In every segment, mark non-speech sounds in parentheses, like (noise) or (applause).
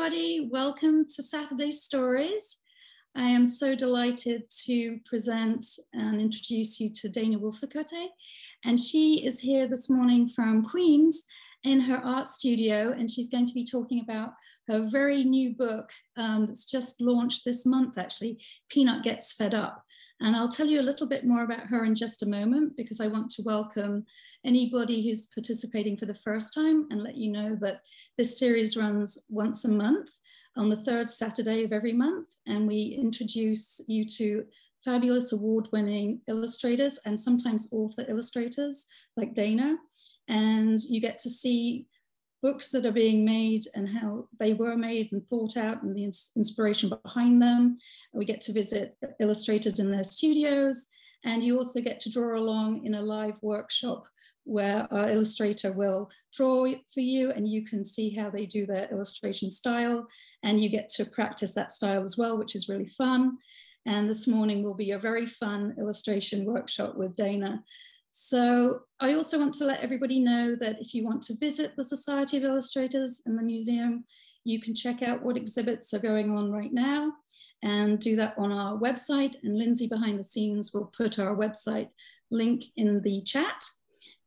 everybody. Welcome to Saturday Stories. I am so delighted to present and introduce you to Dana Wulfekotte. And she is here this morning from Queens in her art studio, and she's going to be talking about her very new book um, that's just launched this month, actually, Peanut Gets Fed Up. And I'll tell you a little bit more about her in just a moment because I want to welcome anybody who's participating for the first time and let you know that this series runs once a month on the third Saturday of every month. And we introduce you to fabulous award winning illustrators and sometimes author illustrators like Dana. And you get to see books that are being made and how they were made and thought out and the ins inspiration behind them. We get to visit illustrators in their studios and you also get to draw along in a live workshop where our illustrator will draw for you and you can see how they do their illustration style and you get to practice that style as well, which is really fun. And this morning will be a very fun illustration workshop with Dana. So I also want to let everybody know that if you want to visit the Society of Illustrators and the museum, you can check out what exhibits are going on right now and do that on our website. And Lindsay behind the scenes will put our website link in the chat.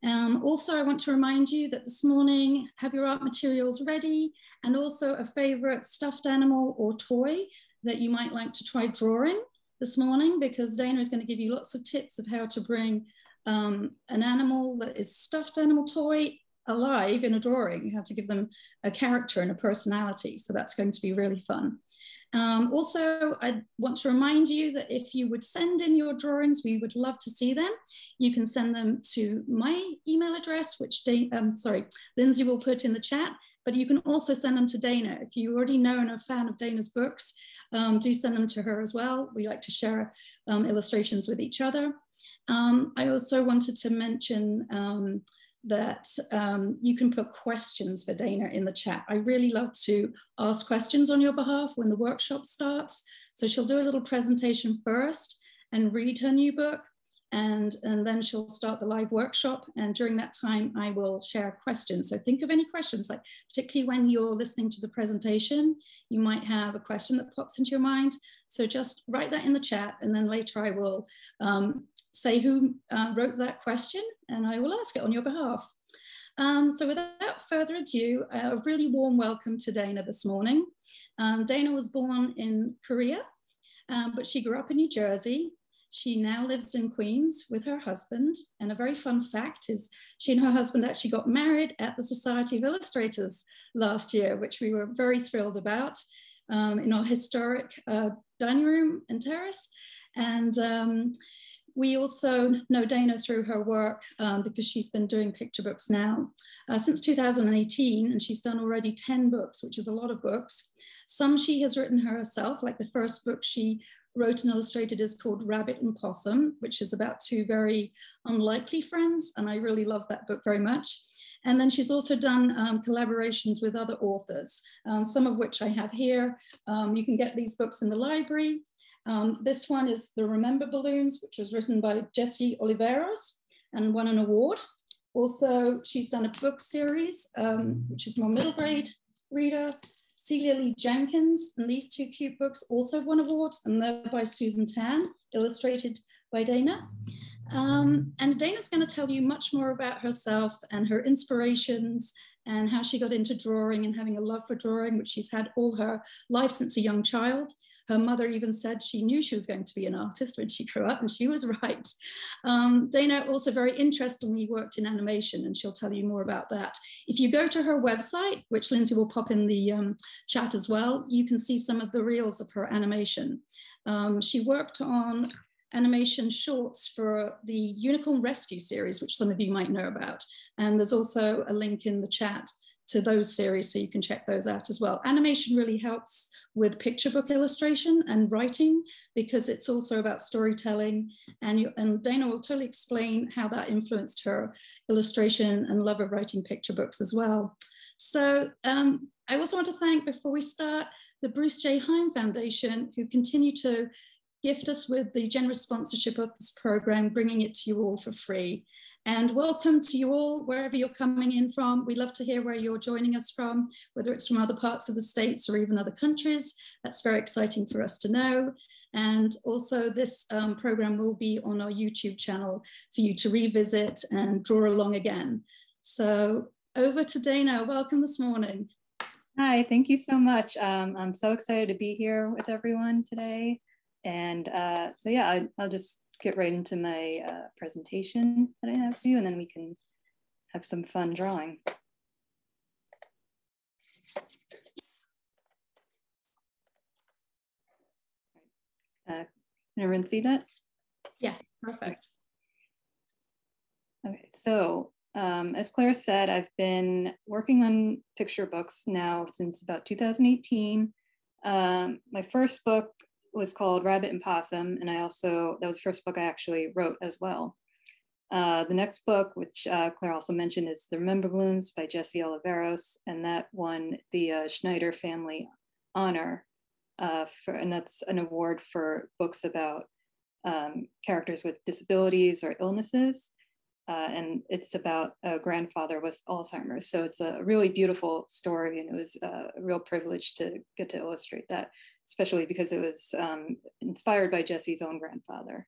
Um, also, I want to remind you that this morning, have your art materials ready and also a favorite stuffed animal or toy that you might like to try drawing this morning because Dana is going to give you lots of tips of how to bring um, an animal that is stuffed animal toy alive in a drawing. You have to give them a character and a personality. So that's going to be really fun. Um, also, I want to remind you that if you would send in your drawings, we would love to see them. You can send them to my email address, which um, sorry, Lindsay will put in the chat, but you can also send them to Dana. If you already know and are a fan of Dana's books, um, do send them to her as well. We like to share um, illustrations with each other. Um, I also wanted to mention um, that um, you can put questions for Dana in the chat. I really love to ask questions on your behalf when the workshop starts. So she'll do a little presentation first and read her new book and, and then she'll start the live workshop. And during that time, I will share questions. So think of any questions, like particularly when you're listening to the presentation, you might have a question that pops into your mind. So just write that in the chat and then later I will um, say who uh, wrote that question and I will ask it on your behalf. Um, so without further ado, a really warm welcome to Dana this morning. Um, Dana was born in Korea, um, but she grew up in New Jersey she now lives in Queens with her husband. And a very fun fact is she and her husband actually got married at the Society of Illustrators last year, which we were very thrilled about um, in our historic uh, dining room and terrace. And um, we also know Dana through her work um, because she's been doing picture books now uh, since 2018, and she's done already 10 books, which is a lot of books. Some she has written herself, like the first book she wrote and illustrated is called Rabbit and Possum, which is about two very unlikely friends. And I really love that book very much. And then she's also done um, collaborations with other authors, um, some of which I have here. Um, you can get these books in the library. Um, this one is The Remember Balloons, which was written by Jessie Oliveros and won an award. Also, she's done a book series, um, which is more middle grade reader. Cilla Lee Jenkins, and these two cute books also won awards, and they're by Susan Tan, illustrated by Dana. Um, and Dana's going to tell you much more about herself and her inspirations and how she got into drawing and having a love for drawing, which she's had all her life since a young child. Her mother even said she knew she was going to be an artist when she grew up, and she was (laughs) right. Um, Dana also very interestingly worked in animation, and she'll tell you more about that. If you go to her website, which Lindsay will pop in the um, chat as well, you can see some of the reels of her animation. Um, she worked on animation shorts for the Unicorn Rescue series, which some of you might know about. And there's also a link in the chat to those series, so you can check those out as well. Animation really helps with picture book illustration and writing because it's also about storytelling. And, you, and Dana will totally explain how that influenced her illustration and love of writing picture books as well. So um, I also want to thank, before we start, the Bruce J. Heim Foundation, who continue to gift us with the generous sponsorship of this program, bringing it to you all for free. And welcome to you all, wherever you're coming in from. We love to hear where you're joining us from, whether it's from other parts of the States or even other countries. That's very exciting for us to know. And also this um, program will be on our YouTube channel for you to revisit and draw along again. So over to Dana, welcome this morning. Hi, thank you so much. Um, I'm so excited to be here with everyone today. And uh, so yeah, I, I'll just get right into my uh, presentation that I have for you and then we can have some fun drawing. Uh, can everyone see that? Yes, perfect. Okay, so um, as Claire said, I've been working on picture books now since about 2018. Um, my first book was called Rabbit and Possum, and I also, that was the first book I actually wrote as well. Uh, the next book, which uh, Claire also mentioned, is The Remember Balloons by Jessie Oliveros, and that won the uh, Schneider Family Honor uh, for, and that's an award for books about um, characters with disabilities or illnesses. Uh, and it's about a grandfather with Alzheimer's. So it's a really beautiful story, and it was a real privilege to get to illustrate that, especially because it was um, inspired by Jessie's own grandfather.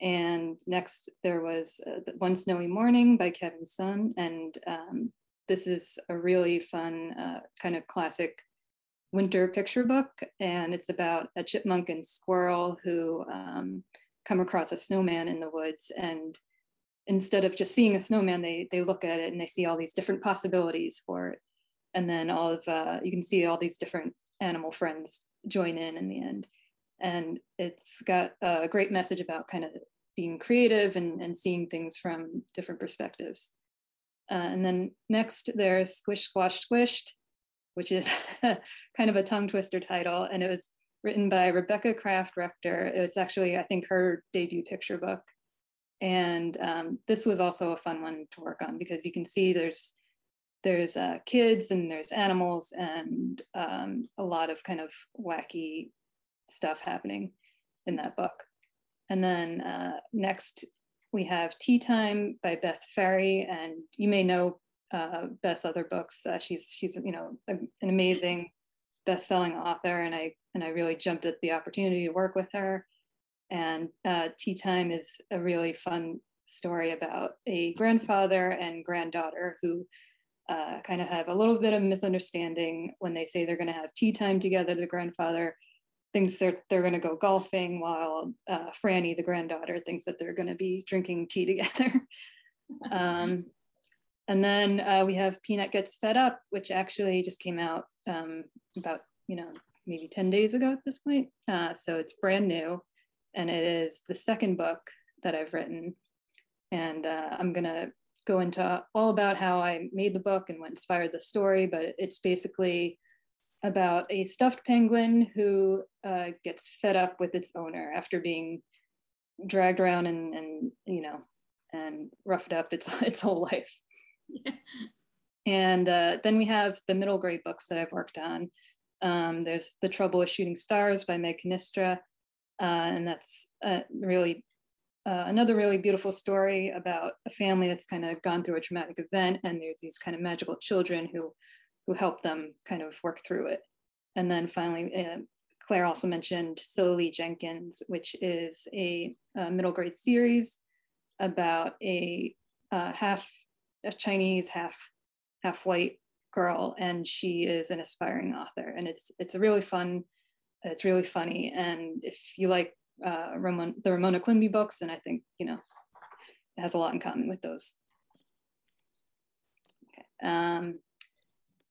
And next, there was uh, One Snowy Morning by Kevin Tsang, and um, this is a really fun uh, kind of classic winter picture book, and it's about a chipmunk and squirrel who um, come across a snowman in the woods. And instead of just seeing a snowman, they they look at it and they see all these different possibilities for it. And then all of uh, you can see all these different animal friends join in in the end. And it's got a great message about kind of being creative and, and seeing things from different perspectives. Uh, and then next there's Squish Squash Squished, which is (laughs) kind of a tongue twister title. And it was written by Rebecca Kraft Rector. It's actually, I think, her debut picture book. And um, this was also a fun one to work on because you can see there's there's uh, kids and there's animals and um, a lot of kind of wacky stuff happening in that book. And then uh, next we have Tea Time by Beth Ferry, and you may know uh, Beth's other books. Uh, she's she's you know a, an amazing best-selling author, and I and I really jumped at the opportunity to work with her. And uh, Tea Time is a really fun story about a grandfather and granddaughter who uh, kind of have a little bit of misunderstanding when they say they're going to have tea time together. The grandfather thinks they're they're going to go golfing, while uh, Franny, the granddaughter, thinks that they're going to be drinking tea (laughs) together. um, and then uh, we have Peanut Gets Fed Up, which actually just came out um, about, you know, maybe 10 days ago at this point. Uh, so it's brand new. And it is the second book that I've written. And uh, I'm going to go into all about how I made the book and what inspired the story. But it's basically about a stuffed penguin who uh, gets fed up with its owner after being dragged around and, and you know, and roughed up its, (laughs) its whole life. And uh, then we have the middle grade books that I've worked on. Um, there's The Trouble with Shooting Stars by Meg Cannistra. Uh, and that's uh, really uh, another really beautiful story about a family that's kind of gone through a traumatic event. And there's these kind of magical children who, who help them kind of work through it. And then finally, uh, Claire also mentioned Cilla Lee Jenkins, which is a, a middle grade series about a uh, half a Chinese half half white girl, and she is an aspiring author, and it's it's really fun. It's really funny, and if you like uh, Ramon, the Ramona Quimby books, and I think you know it has a lot in common with those. Okay. Um,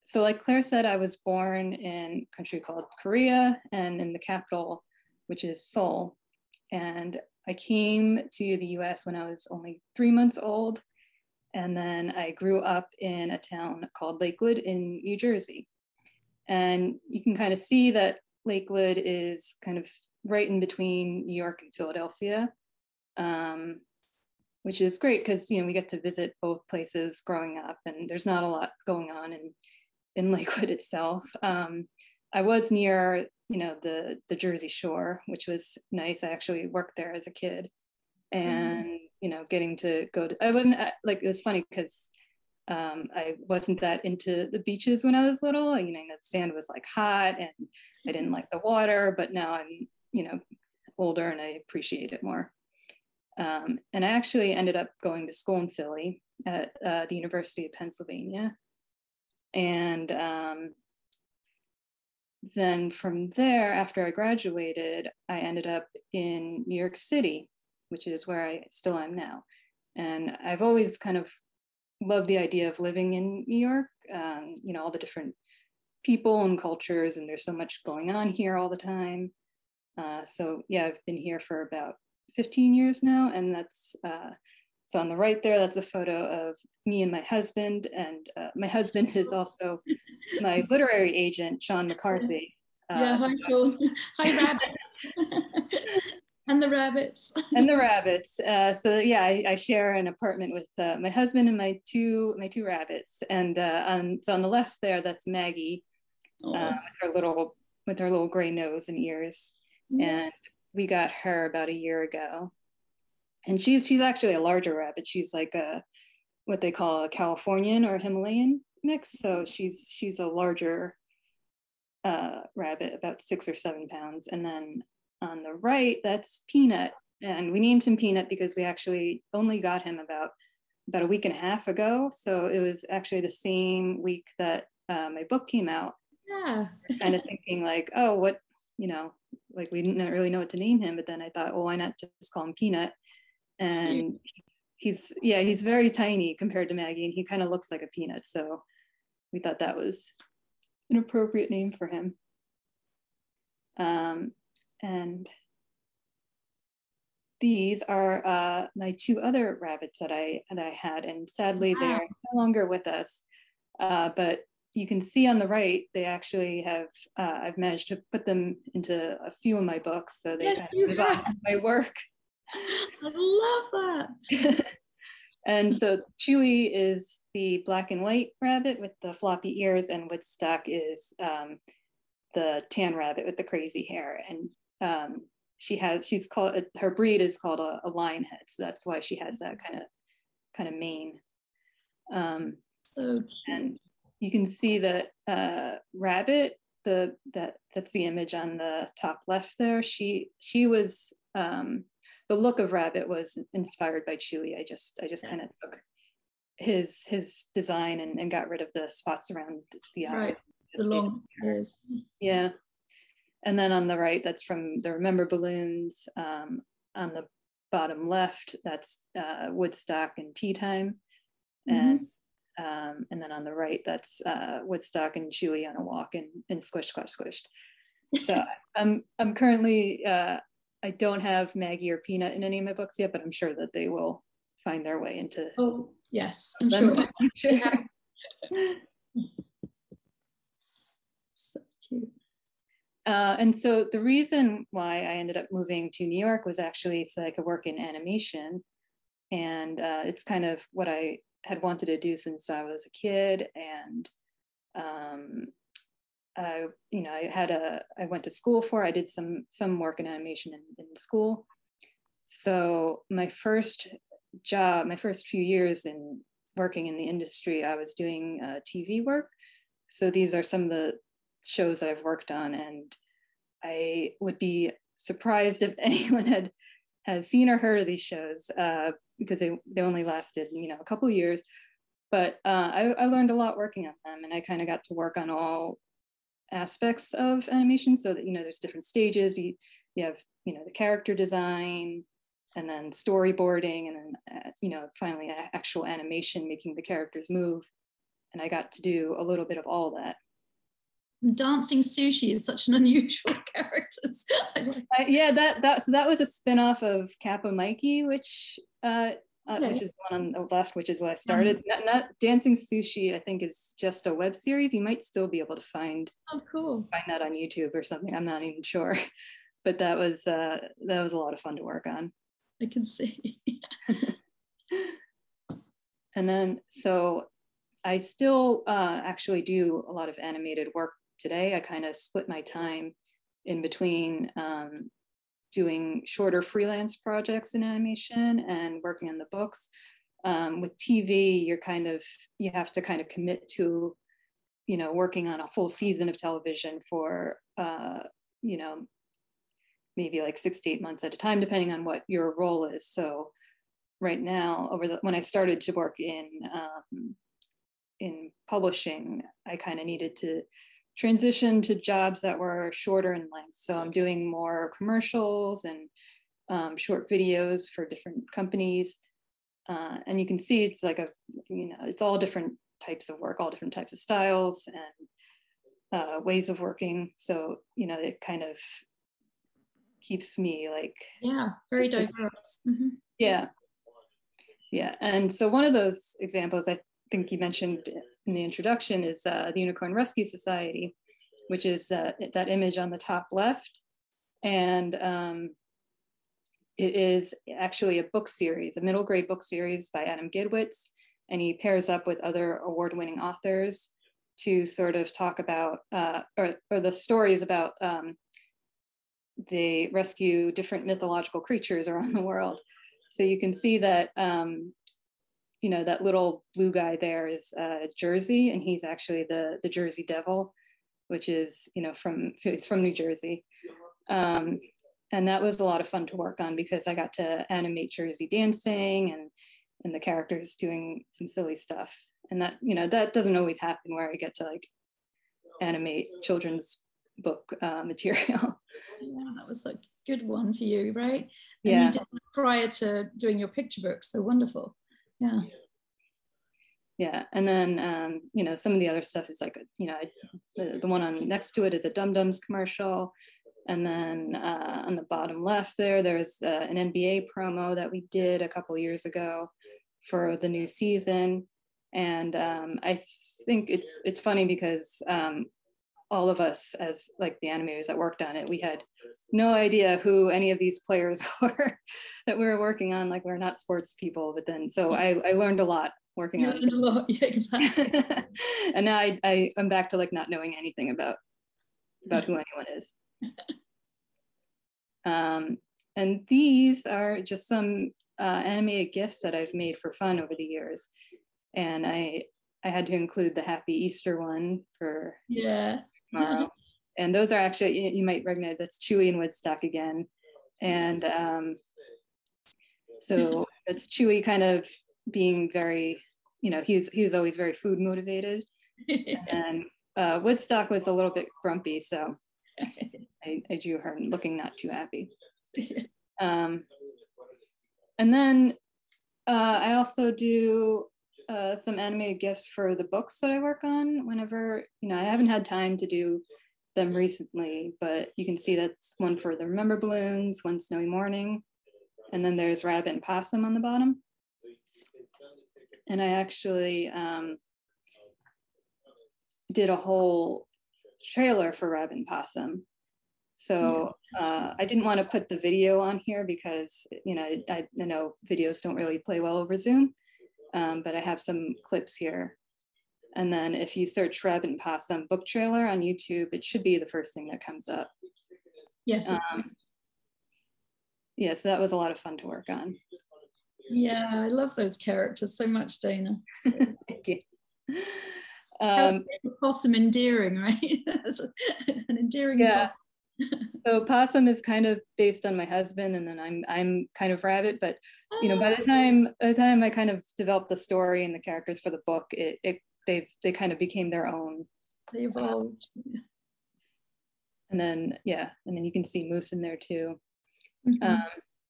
so like Claire said, I was born in a country called Korea and in the capital, which is Seoul. And I came to the US when I was only three months old. And then I grew up in a town called Lakewood in New Jersey. And you can kind of see that Lakewood is kind of right in between New York and Philadelphia, um, which is great because you know we get to visit both places growing up, and there's not a lot going on in in (laughs) Lakewood itself. Um, I was near you know the the Jersey Shore, which was nice. I actually worked there as a kid, mm-hmm. and mm. you know, getting to go to I wasn't uh, like it was funny because um, I wasn't that into the beaches when I was little. You know, the sand was like hot, and I didn't like the water. But now I'm you know older and I appreciate it more. Um, and I actually ended up going to school in Philly at uh, the University of Pennsylvania. And um, then from there, after I graduated, I ended up in New York City, which is where I still am now. And I've always kind of loved the idea of living in New York, um, you know, all the different people and cultures, and there's so much going on here all the time. Uh, so yeah, I've been here for about 15 years now, and that's uh, so on the right there. That's a photo of me and my husband, and uh, my husband is also my literary agent, Sean (laughs) McCarthy. Uh, yeah, hi Sean. (laughs) hi rabbits. (laughs) and the rabbits. (laughs) and the rabbits. Uh, so yeah, I, I, share an apartment with uh, my husband and my two my two rabbits. And on, so on the left there, that's Maggie, oh. with her little with her little gray nose and ears and we got her about a year ago. And she's she's actually a larger rabbit. She's like a what they call a Californian or Himalayan mix. So she's she's a larger uh, rabbit, about six or seven pounds. And then on the right, that's Peanut. And we named him Peanut because we actually only got him about about a week and a half ago. So it was actually the same week that uh, my book came out. Yeah. kind of thinking like, oh, what you know, like we didn't really know what to name him. But then I thought, well, why not just call him Peanut? And he's yeah, he's very tiny compared to Maggie, and he kind of looks like a peanut. So we thought that was an appropriate name for him. Um, and these are uh, my two other rabbits that I that I had, and sadly wow. they're no longer with us. Uh, but you can see on the right, they actually have, uh, I've managed to put them into a few of my books. So they yes, kind of my work. (laughs) I love that. and so Chewy is the black and white rabbit with the floppy ears and Woodstock is um, the tan rabbit with the crazy hair. And um, she has, she's called, her breed is called a, a lion head. So that's why she has that kind of, kind of mane. Um, so and you can see that uh, rabbit the that that's the image on the top left there she she was um, the look of rabbit was inspired by chewy i just i just yeah. kind of took his his design and, and got rid of the spots around the eyes right. the long ears yeah and then on the right that's from the remember balloons um, on the bottom left that's uh, woodstock and tea time mm-hmm. and um, and then on the right, that's uh, Woodstock and Chewy on a walk and, and squish, squash, squished. So (laughs) I'm, I'm currently, uh, I don't have Maggie or Peanut in any of my books yet, but I'm sure that they will find their way into. Oh, yes, I'm sure. (laughs) (laughs) so cute. Uh, and so the reason why I ended up moving to New York was actually so I could work in animation. And uh, it's kind of what I had wanted to do since I was a kid. And, um, I, you know, I had a, I went to school for, I did some, some work in animation in, in school. So my first job, my first few years in working in the industry, I was doing uh, TV work. So these are some of the shows that I've worked on, and I would be surprised if (laughs) anyone had has seen or heard of these shows uh, because they, they only lasted, you know, a couple years. But uh, I, I learned a lot working on them and I kind of got to work on all aspects of animation so that, you know, there's different stages. You, you have, you know, the character design and then storyboarding and then, uh, you know, finally actual animation, making the characters move. And I got to do a little bit of all that dancing sushi is such an (laughs) unusual character. uh, yeah, that that so that was a spin-off of Kappa Mikey, which uh, uh, okay. which is one on the left, which is where I started. Um, not, not, Dancing Sushi, I think, is just a web series. You might still be able to find oh cool find that on YouTube or something. I'm not even sure, (laughs) but that was uh, that was a lot of fun to work on. I can see. (laughs) and then so I still uh, actually do a lot of animated work today. I kind of split my time in between um, doing shorter freelance projects in animation and working on the books. Um, with TV, you're kind of, you have to kind of commit to, you know, working on a full season of television for, uh, you know, maybe like six to eight months at a time, depending on what your role is. So right now, over the, when I started to work in, um, in publishing, I kind of needed to transition to jobs that were shorter in length. So I'm doing more commercials and um, short videos for different companies. Uh, and you can see it's like a, you know, it's all different types of work, all different types of styles and uh, ways of working. So, you know, it kind of keeps me like. Yeah, very diverse. Mm-hmm. Yeah. Yeah. And so one of those examples I think you mentioned in the introduction is uh, the Unicorn Rescue Society, which is uh, that image on the top left. And um, it is actually a book series, a middle grade book series by Adam Gidwitz. And he pairs up with other award winning authors to sort of talk about, uh, or, or the stories about um, they rescue different mythological creatures around the world. So you can see that um, you know that little blue guy there is uh, Jersey, and he's actually the the Jersey Devil, which is you know from it's from New Jersey, um, and that was a lot of fun to work on because I got to animate Jersey dancing and and the characters doing some silly stuff, and that you know that doesn't always happen where I get to like animate children's book uh, (laughs) material. Yeah, that was a good one for you, right? And yeah. You did prior to doing your picture book, so wonderful yeah. Yeah and then um, you know some of the other stuff is like you know the, the one on next to it is a dum dums commercial. And then uh, on the bottom left there there's uh, an nba promo that we did a couple years ago for the new season. And um, i think it's it's funny because um, all of us as like the animators that worked on it we had no idea who any of these players (laughs) were that we were working on like we're not sports people but then so i, I learned a lot working on it a lot. yeah exactly. (laughs) And now I, I i'm back to like not knowing anything about about who anyone is. (laughs) Um and these are just some uh, animated gifs that i've made for fun over the years. And i i had to include the happy easter one for yeah tomorrow. (laughs) and those are actually, you, you, might recognize that's Chewy and Woodstock again. And um, so it's Chewy kind of being very, you know, he's he's always very food motivated. (laughs) and uh, Woodstock was a little bit grumpy, so I, I drew her looking not too happy. (laughs) Um, and then uh, I also do uh, some animated gifs for the books that I work on whenever, you know, I haven't had time to do them recently, but you can see that's one for the Remember Balloons, one Snowy Morning, and then there's Rabbit and Possum on the bottom. And I actually um, did a whole trailer for Rabbit and Possum. So uh, I didn't want to put the video on here because, you know, I, I know videos don't really play well over Zoom um, but I have some clips here. And then if you search Rabbit and Possum book trailer on YouTube, it should be the first thing that comes up. Yes. Um, yeah, so that was a lot of fun to work on. Yeah, I love those characters so much, Dana. (laughs) Thank you. Um, possum endearing, right? (laughs) An endearing yeah. possum (laughs) so possum is kind of based on my husband and then i'm i'm kind of rabbit but you know by the time by the time i kind of developed the story and the characters for the book it, it they've they kind of became their own. They evolved. And then yeah and then you can see moose in there too. Mm-hmm. um,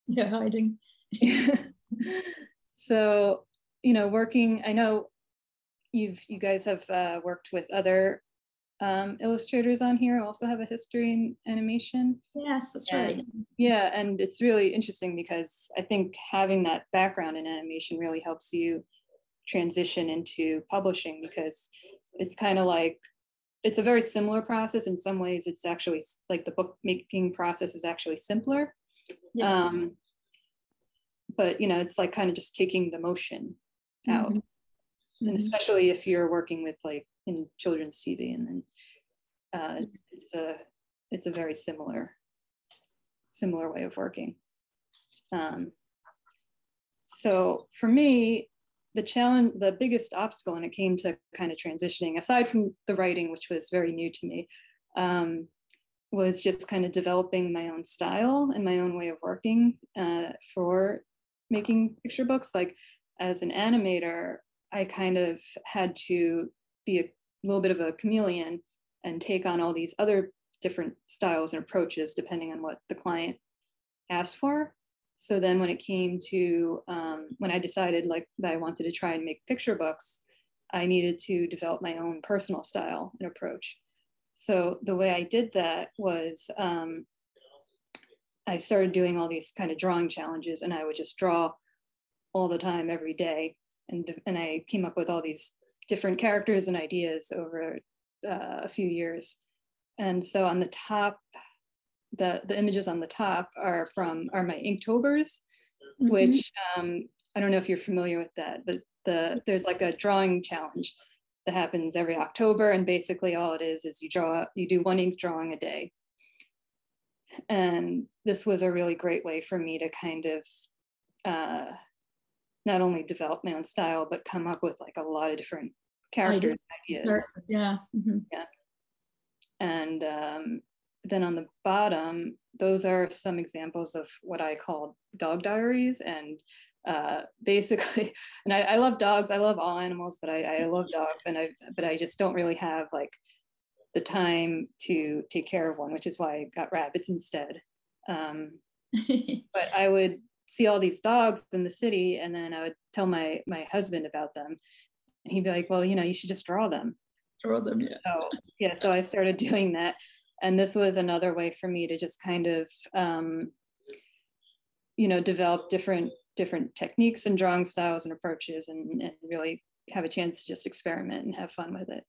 yeah hiding. (laughs) So you know working i know you've you guys have uh, worked with other um, illustrators on here also have a history in animation. Yes, that's and, right. Yeah, and it's really interesting because I think having that background in animation really helps you transition into publishing because it's kind of like it's a very similar process in some ways it's actually like the bookmaking process is actually simpler yeah. um, but you know it's like kind of just taking the motion out mm-hmm. and mm-hmm. especially if you're working with like in children's TV, and then uh, it's, it's a it's a very similar similar way of working. Um, so for me, the challenge, the biggest obstacle when it came to kind of transitioning, aside from the writing, which was very new to me, um, was just kind of developing my own style and my own way of working uh, for making picture books. Like as an animator, I kind of had to be a little bit of a chameleon and take on all these other different styles and approaches depending on what the client asked for. So then when it came to um, when I decided like that I wanted to try and make picture books, I needed to develop my own personal style and approach. So the way I did that was um, I started doing all these kind of drawing challenges and I would just draw all the time every day. And, and I came up with all these different characters and ideas over uh, a few years. And so on the top, the, the images on the top are from are my Inktober's, mm-hmm. which um, I don't know if you're familiar with that, but the there's like a drawing challenge that happens every October, and basically all it is is you draw you do one ink drawing a day. And this was a really great way for me to kind of uh, not only develop my own style, but come up with like a lot of different character ideas. Yeah. Mm-hmm. Yeah. And um, then on the bottom, those are some examples of what I call dog diaries. And uh, (laughs) basically, and I, I, love dogs. I love all animals, but I, I love dogs. And I, but I just don't really have like the time to take care of one, which is why I got rabbits instead. Um, (laughs) but I would see all these dogs in the city, and then I would tell my my husband about them, and he'd be like, "Well, you know, you should just draw them." Draw them, yeah. So yeah, so I started doing that, and this was another way for me to just kind of um, you know develop different different techniques and drawing styles and approaches and, and really have a chance to just experiment and have fun with it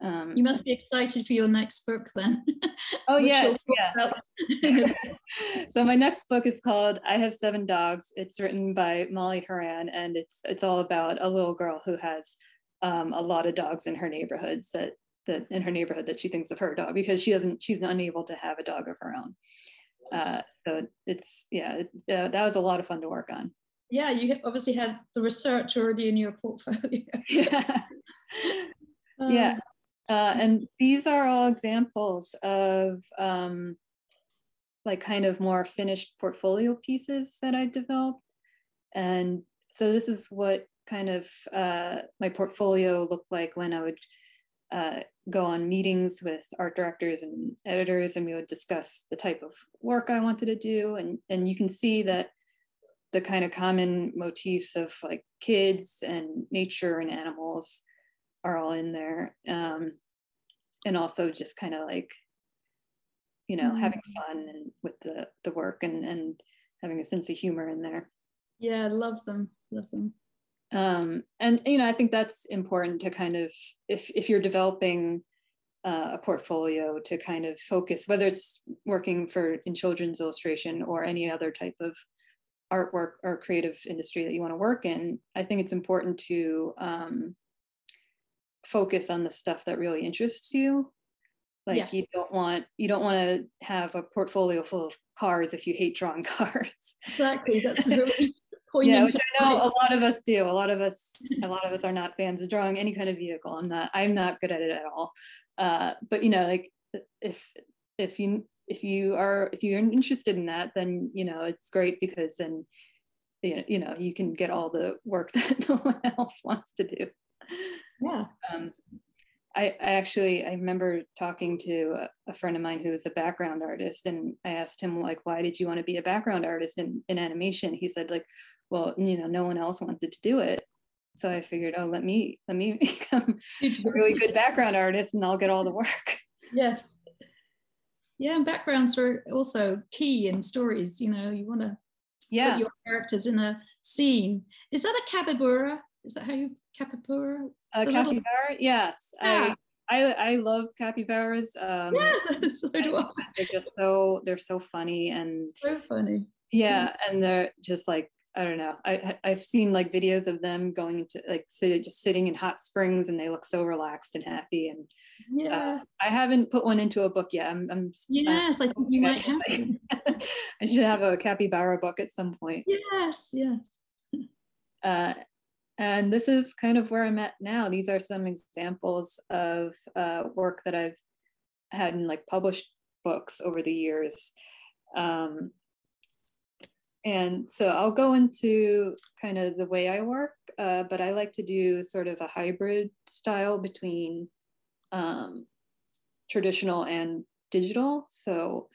um, you must be excited for your next book then (laughs) oh yes yeah. (laughs) so my next book is called i have seven dogs. It's written by molly horan and it's it's all about a little girl who has um, a lot of dogs in her neighborhoods that that in her neighborhood that she thinks of her dog because she doesn't she's unable to have a dog of her own. Uh, so it's yeah it, uh, that was a lot of fun to work on. Yeah you obviously had the research already in your portfolio. (laughs) Yeah. Um, yeah uh, and these are all examples of um, like kind of more finished portfolio pieces that I developed and so this is what kind of uh, my portfolio looked like when I would uh, go on meetings with art directors and editors, and we would discuss the type of work I wanted to do. And, and you can see that the kind of common motifs of like kids and nature and animals are all in there. Um, and also just kind of like, you know, mm-hmm. having fun and with the, the work and, and having a sense of humor in there. Yeah, love them. Love them um, and you know i think that's important to kind of if if you're developing uh, a portfolio to kind of focus whether it's working for in children's illustration or any other type of artwork or creative industry that you want to work in i think it's important to um, focus on the stuff that really interests you like yes. you don't want you don't want to have a portfolio full of cars if you hate drawing (laughs) cars exactly that's really (laughs) yeah, which I know a lot of us do. A lot of us, (laughs) a lot of us are not fans of drawing any kind of vehicle. I'm not. I'm not good at it at all. Uh, but you know, like if if you if you are if you're interested in that, then you know it's great because then you know you can get all the work that no one else wants to do. Yeah. Um, I, I, actually I remember talking to a, a, friend of mine who is a background artist, and I asked him like, why did you want to be a background artist in, in animation? He said like, well, you know, no one else wanted to do it. So I figured, oh, let me let me (laughs) become a really good background artist and I'll get all the work. Yes. Yeah, and backgrounds are also key in stories. You know, you want to yeah. put your characters in a scene. Is that a capybara? Is that how you capybara? A capybara, little... yes. Yeah. I, I I love capybaras. Um, yeah, (laughs) so do I. (laughs) They're just so they're so funny and so funny. Yeah, and they're just like I don't know. I I've seen like videos of them going into like sit, just sitting in hot springs and they look so relaxed and happy. And yeah, uh, I haven't put one into a book yet. I'm, I'm yes, like you might have. (laughs) I should have a capybara book at some point. Yes, yes. Uh, and this is kind of where I'm at now. These are some examples of uh, work that I've had in like published books over the years. Um, and so I'll go into kind of the way I work, uh, but I like to do sort of a hybrid style between um, traditional and digital. So,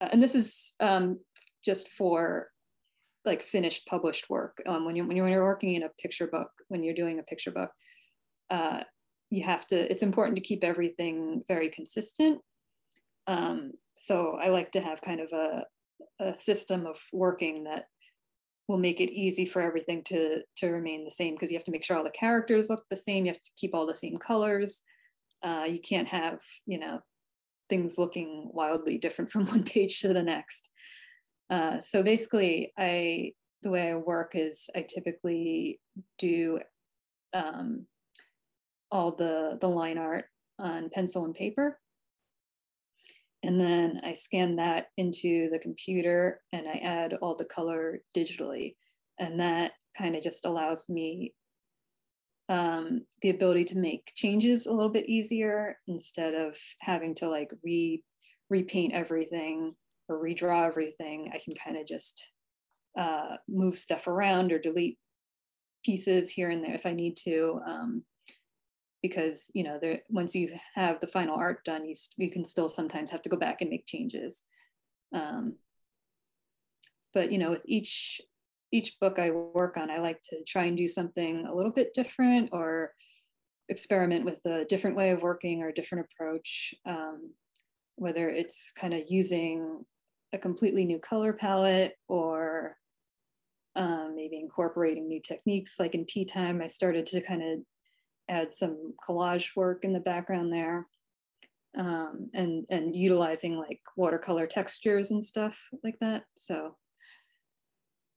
uh, and this is um, just for like finished published work. Um, when, you, when you're working in a picture book, when you're doing a picture book, uh, you have to, it's important to keep everything very consistent. Um, so I like to have kind of a, a system of working that will make it easy for everything to to remain the same because you have to make sure all the characters look the same you have to keep all the same colors uh, you can't have you know things looking wildly different (laughs) from one page to the next uh, so basically i the way i work is i typically do um, all the the line art on pencil and paper and then I scan that into the computer and I add all the color digitally. And that kind of just allows me um, the ability to make changes a little bit easier instead of having to like re repaint everything or redraw everything. I can kind of just uh, move stuff around or delete pieces here and there if I need to. Um, because you know there once you have the final art done you, you can still sometimes have to go back and make changes um, but you know with each each book i work on i like to try and do something a little bit different or experiment with a different way of working or a different approach um, whether it's kind of using a completely new color palette or um, maybe incorporating new techniques. Like in tea time i started to kind of add some collage work in the background there um, and and utilizing like watercolor textures and stuff like that. So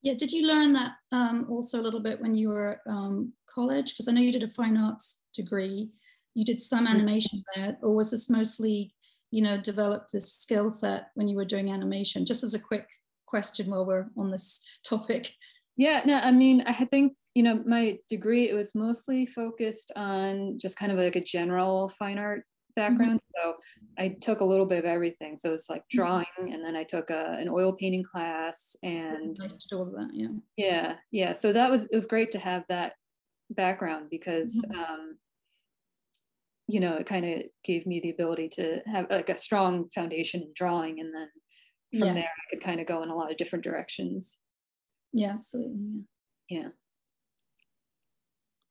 yeah did you learn that um, also a little bit when you were um, college? Because i know you did a fine arts degree. You did some mm-hmm. animation there or was this mostly you know develop this skill set when you were doing animation just as a quick question while we're on this topic yeah no i mean i think you know, my degree, it was mostly focused on just kind of like a general fine art background. Mm-hmm. So I took a little bit of everything. So it's like mm-hmm. drawing, and then I took a, an oil painting class, and nice to do all of that. Yeah. Yeah, yeah. So that was it was great to have that background because, mm-hmm. um, you know, it kind of gave me the ability to have like a strong foundation in drawing, and then from yes. there I could kind of go in a lot of different directions. Yeah, absolutely. Yeah. yeah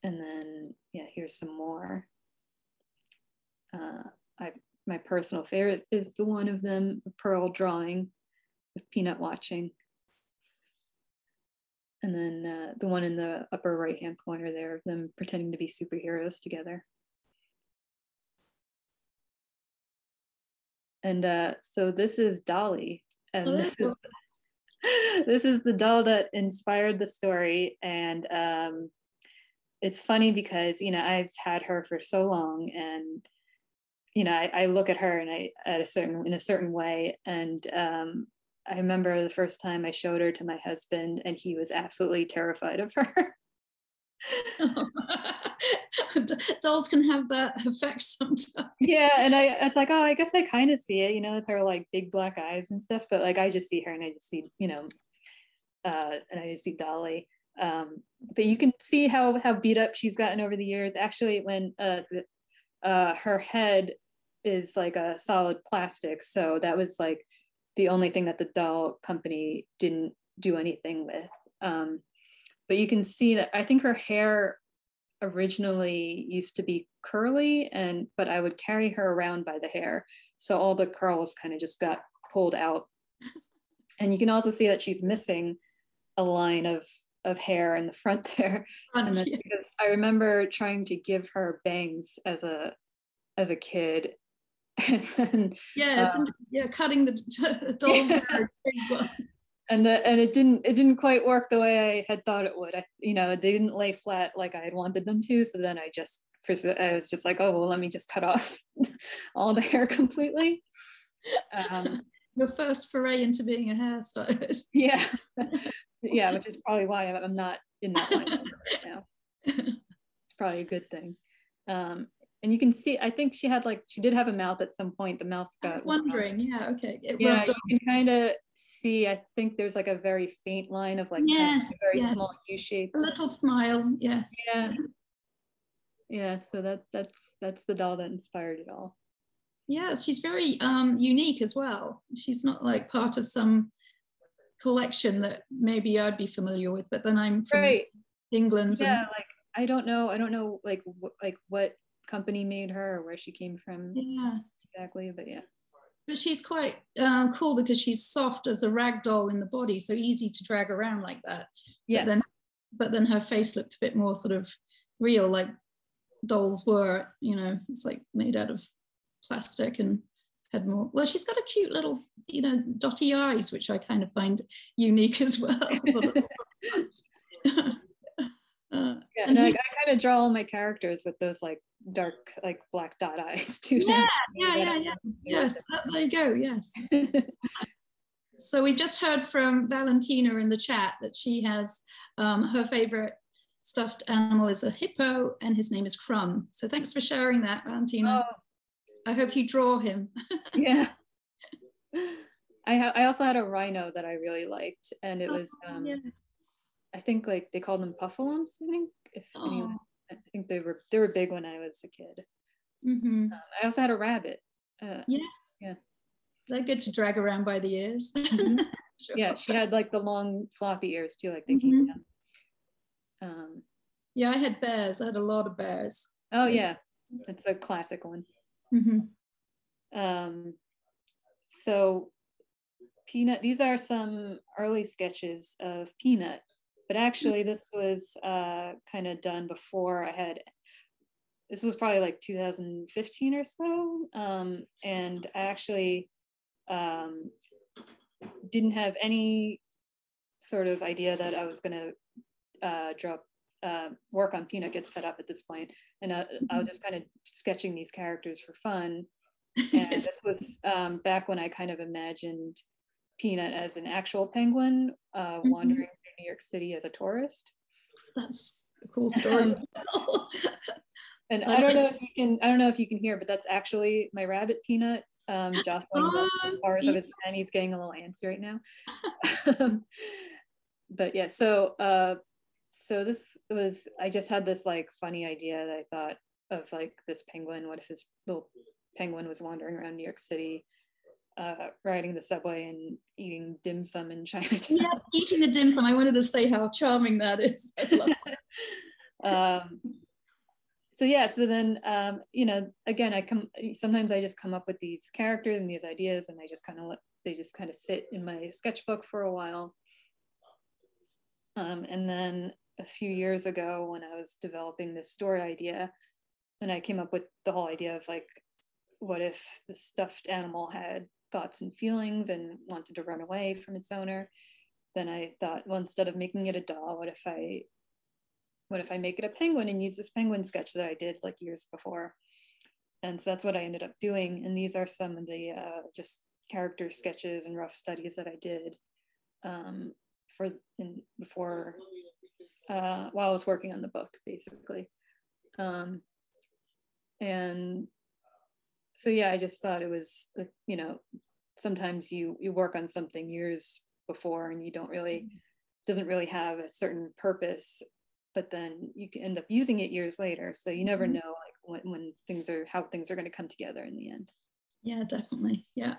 and then yeah here's some more uh, I my personal favorite is the one of them pearl drawing with peanut watching and then uh, the one in the upper right hand corner there of them pretending to be superheroes together and uh, so this is dolly. And oh, this is (laughs) this is the doll that inspired the story. And um, it's funny because you know I've had her for so long and you know I, I look at her and I at a certain in a certain way. And um, I remember the first time I showed her to my husband and he was absolutely terrified of her. (laughs) (laughs) (laughs) Dolls can have that effect sometimes. Yeah, and I it's like, oh, I guess I kind of see it, you know, with her like big black eyes and stuff. But like I just see her and I just see, you know, uh, and I just see Dolly. Um, but you can see how how beat up she's gotten over the years. Actually, when uh, uh, her head is like a solid plastic, so that was like the only thing that the doll company didn't do anything with. Um, but you can see that I think her hair originally used to be curly, and but I would carry her around by the hair, so all the curls kind of just got pulled out. And you can also see that she's missing a line of of hair in the front there. And that's because I remember trying to give her bangs as a as a kid. (laughs) and then, yeah, um, yeah, cutting the (laughs) dolls' (laughs) yeah. And the and it didn't it didn't quite work the way I had thought it would. I you know they didn't lay flat like I had wanted them to. So then I just I was just like, oh well, let me just cut off (laughs) all the hair completely. Um, Your first foray into being a hairstylist. (laughs) Yeah, yeah, which is probably why I'm not in that line right now. It's probably a good thing. Um, and you can see, I think she had like she did have a mouth at some point. The mouth got. I was wondering, yeah, okay. It yeah, you can kind of see. I think there's like a very faint line of like yes, kind of very yes. small U shape. A little smile, yes. Yeah. Yeah, so that that's that's the doll that inspired it all. Yeah, she's very um, unique as well. She's not like part of some collection that maybe I'd be familiar with, but then I'm from right. England. Yeah, and, like I don't know, I don't know like wh- like what company made her or where she came from. Yeah, exactly. But yeah. But she's quite uh, cool because she's soft as a rag doll in the body, so easy to drag around like that. Yes. But then, but then her face looked a bit more sort of real, like dolls were. You know, it's like made out of plastic and had more. Well, she's got a cute little, you know, dotty eyes, which I kind of find unique as well. (laughs) (laughs) (laughs) uh, yeah, and like, I kind of draw all my characters with those like dark like black dot eyes too. Yeah, (laughs) yeah, yeah, yeah. Yes, there you go. Yes. (laughs) so we just heard from Valentina in the chat that she has um, her favorite stuffed animal is a hippo and his name is Crumb. So thanks for sharing that, Valentina. Oh. I hope you draw him. (laughs) yeah. I I also had a rhino that I really liked, and it oh, was um, yes. I think like they called them puffalumps. I think if oh. anyone I think they were they were big when I was a kid. Mm-hmm. Um, I also had a rabbit. Uh, yes. Yeah. They're good to drag around by the ears. (laughs) Mm-hmm. sure. Yeah, she had like the long floppy ears too, like they mm-hmm. came down. Um, yeah, I had bears. I had a lot of bears. Oh yeah, it's a classic one. Mm-hmm. Um, so Peanut, these are some early sketches of Peanut but actually this was uh, kind of done before I had, this was probably like 2015 or so. Um, and I actually um, didn't have any sort of idea that I was gonna uh, drop, uh, work on Peanut Gets Fed Up at this. And uh, I was just kind of sketching these characters for fun. (laughs) And this was um, back when I kind of imagined Peanut as an actual penguin uh, mm-hmm. wandering New York City as a tourist. That's a cool story. (laughs) and I don't know if you can, I don't know if you can hear, but that's actually my rabbit Peanut um, jostling the bars of his and he's getting a little antsy right now. (laughs) but yeah, so uh, so this was I just had this like funny idea that I thought of like this penguin. What if his little penguin was wandering around New York City uh, riding the subway and eating dim sum in Chinatown. (laughs) Yeah, eating the dim sum. I wanted to say how charming that is. (laughs) um, so yeah, so then um, you know, again, I come. Sometimes I just come up with these characters and these ideas, and I just kind of let they just kind of sit in my sketchbook for a while. Um, and then a few years ago, when I was developing this story idea, and I came up with the whole idea of like, what if the stuffed animal had thoughts and feelings and wanted to run away from its owner then i thought well instead of making it a doll what if i what if i make it a penguin and use this penguin sketch that i did like years before? And so that's what i ended up doing. And these are some of the uh, just character sketches and rough studies that i did um, for in, before uh, while i was working on the book basically. Um, and so yeah, I just thought it was, you know, sometimes you you work on something years before and you don't really mm-hmm. doesn't really have a certain purpose, but then you can end up using it years later. So you never mm-hmm. know like when, when things are how things are going to come together in the end. Yeah, definitely. Yeah.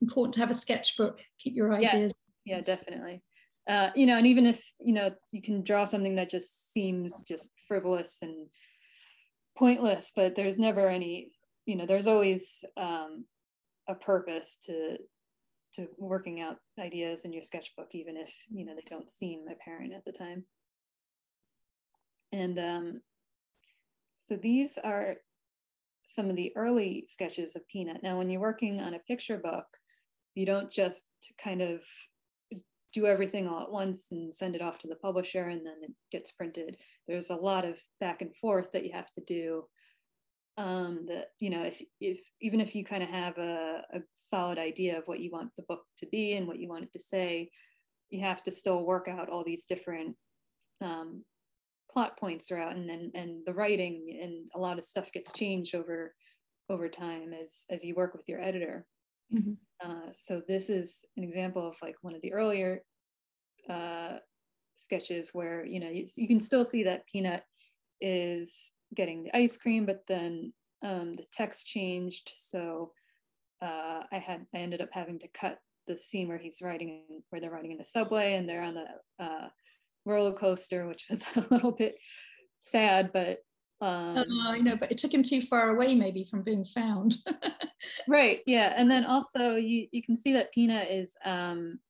Important to have a sketchbook. Keep your ideas. Yeah, yeah definitely. Uh, you know, and even if you know you can draw something that just seems just frivolous and pointless, but there's never any, you know, there's always um, a purpose to to working out ideas in your sketchbook, even if you know they don't seem apparent at the time. And um, so these are some of the early sketches of Peanut. Now, when you're working on a picture book, you don't just kind of do everything all at once and send it off to the publisher and then it gets printed. There's a lot of back and forth that you have to do. Um, that you know, if if even if you kind of have a, a solid idea of what you want the book to be and what you want it to say, you have to still work out all these different um, plot points throughout, and, and and the writing and a lot of stuff gets changed over over time as as you work with your editor. Mm-hmm. Uh, so this is an example of like one of the earlier uh, sketches where you know you, you, can still see that Peanut is getting the ice cream, but then um, the text changed. So uh, I had I ended up having to cut the scene where he's riding where they're riding in the subway and they're on the uh, roller coaster, which was (laughs) a little bit sad, but um, oh, I know, but it took him too far away, maybe, from being found. (laughs) right. Yeah, and then also you you can see that Peanut is um,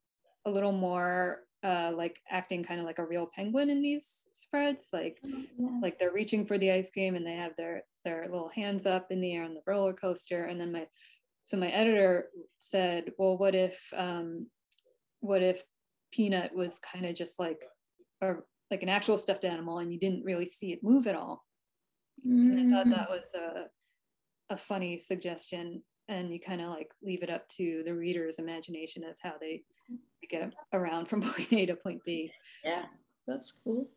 a little more uh, like acting kind of like a real penguin in these spreads. Like oh, yeah. like they're reaching for the ice cream and they have their their little hands up in the air on the roller coaster. And then my so my editor said, well, what if um, what if Peanut was kind of just like a like an actual stuffed animal and you didn't really see it move at all Mm. I thought that was a, a funny suggestion. And you kind of like leave it up to the reader's imagination of how they get around from (laughs) point A to point B. Yeah, that's cool.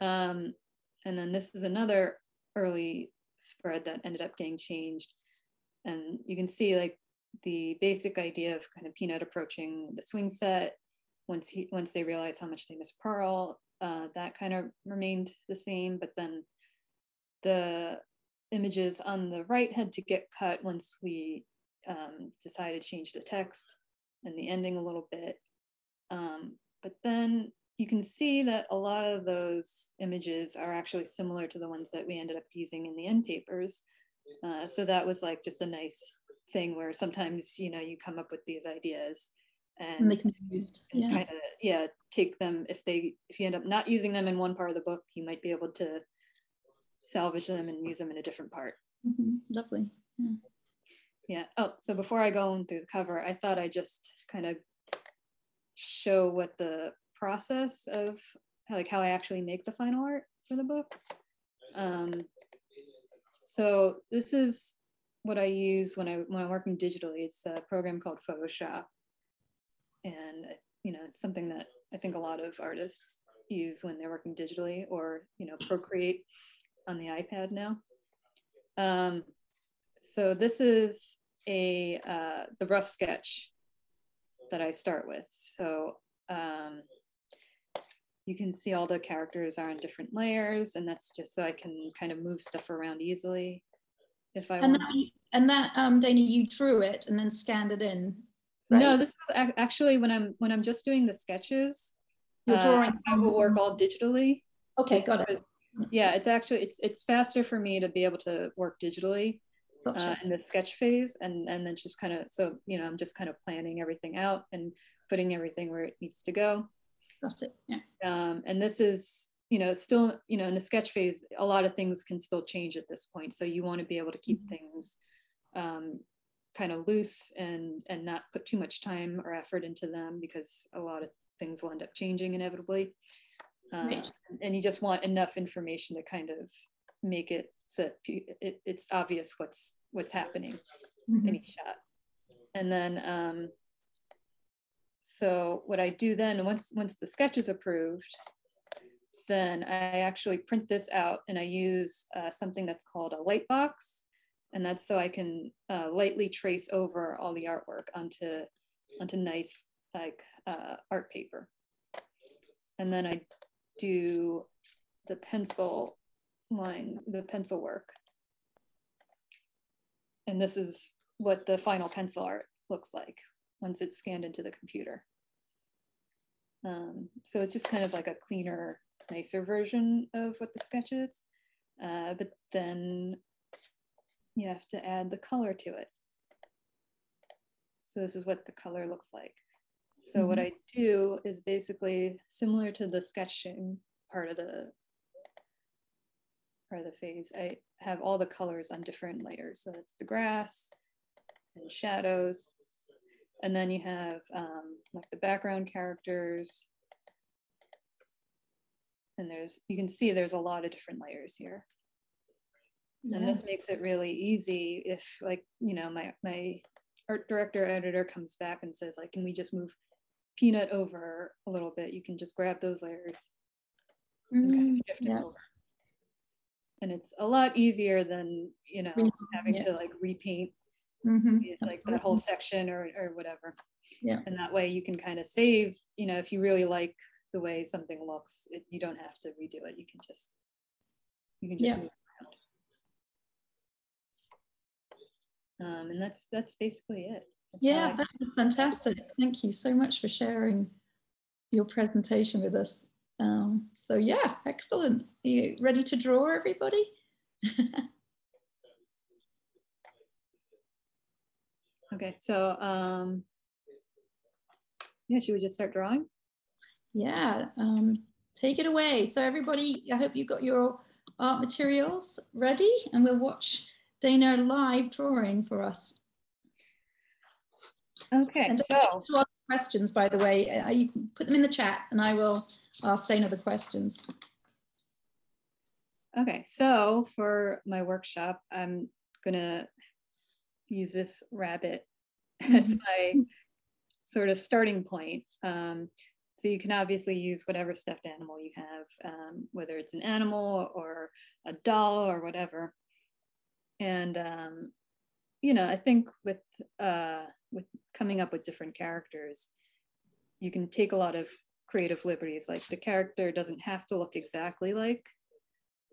Um, and then this is another early spread that ended up getting changed. And you can see like the basic idea of kind of Peanut approaching the swing set once he once they realize how much they miss Pearl uh, that kind of remained the same, but then the images on the right had to get cut once we um, decided to change the text and the ending a little bit. Um, but then you can see that a lot of those images are actually similar to the ones that we ended up using in the end papers. Uh, so that was like just a nice thing where sometimes, you know, you come up with these ideas and, and they can be used. Yeah. Kind of, yeah, take them if they if you end up not using them in one part of the book, you might be able to salvage them and use them in a different part. Mm-hmm. Lovely. Yeah. yeah. Oh, so before I go on through the cover, I thought I'd just kind of show what the process of like how I actually make the final art for the book. Um, so this is what I use when I when I'm working digitally. It's a program called Photoshop, and you know it's something that I think a lot of artists use when they're working digitally or you know Procreate on the iPad now. Um, so this is a uh, the rough sketch that I start with. So um, you can see all the characters are in different layers, and that's just so I can kind of move stuff around easily if I and want. That, and that, um, Dana, you drew it and then scanned it in. Right? No, this is actually when I'm when I'm just doing the sketches. You're drawing. Uh, I will work all digitally. Okay, got it. Yeah, it's actually it's it's faster for me to be able to work digitally gotcha. uh, in the sketch phase, and and then just kind of so you know I'm just kind of planning everything out and putting everything where it needs to go. Got it. Yeah. Um, and this is you know still you know in the sketch phase a lot of things can still change at this point, so you want to be able to keep mm-hmm. things um, kind of loose and and not put too much time or effort into them because a lot of things will end up changing inevitably uh, right. and you just want enough information to kind of make it so it, it's obvious what's what's happening mm-hmm. in each shot and then um, so what i do then once once the sketch is approved then i actually print this out and i use uh, something that's called a light box and that's so i can uh, lightly trace over all the artwork onto onto nice like uh, art paper and then i do the pencil line, the pencil work. And this is what the final pencil art looks like once it's scanned into the computer. Um, so it's just kind of like a cleaner, nicer version of what the sketch is. Uh, but then you have to add the color to it. So this is what the color looks like. So mm-hmm. what I do is basically similar to the sketching part of the part of the phase. I have all the colors on different layers. So that's the grass and shadows. And then you have um, like the background characters. And there's, you can see there's a lot of different layers here. Yeah. And this makes it really easy if like, you know, my, my art director editor comes back and says like, can we just move peanut over a little bit? You can just grab those layers mm, and kind of shift yeah. it over. And it's a lot easier than, you know, having yeah. to like repaint mm-hmm. like that whole section or, or whatever. Yeah. And that way you can kind of save, you know, if you really like the way something looks, it, you don't have to redo it. You can just, you can just yeah. move Um, and that's, that's basically it. That's yeah, that's fantastic. Thank you so much for sharing your presentation with us. Um, so yeah, excellent. Are you ready to draw everybody? (laughs) Okay, so um, yeah, should we just start drawing? Yeah, um, take it away. So everybody, I hope you got your art materials ready and we'll watch Dana live drawing for us. Okay, and so questions, by the way, uh, you can put them in the chat and I will ask Dana the questions. Okay, so for my workshop, I'm gonna use this rabbit (laughs) mm-hmm. as my sort of starting point. Um, so you can obviously use whatever stuffed animal you have, um, whether it's an animal or a doll or whatever. And um, you know, I think with uh, with coming up with different characters, you can take a lot of creative liberties. Like the character doesn't have to look exactly like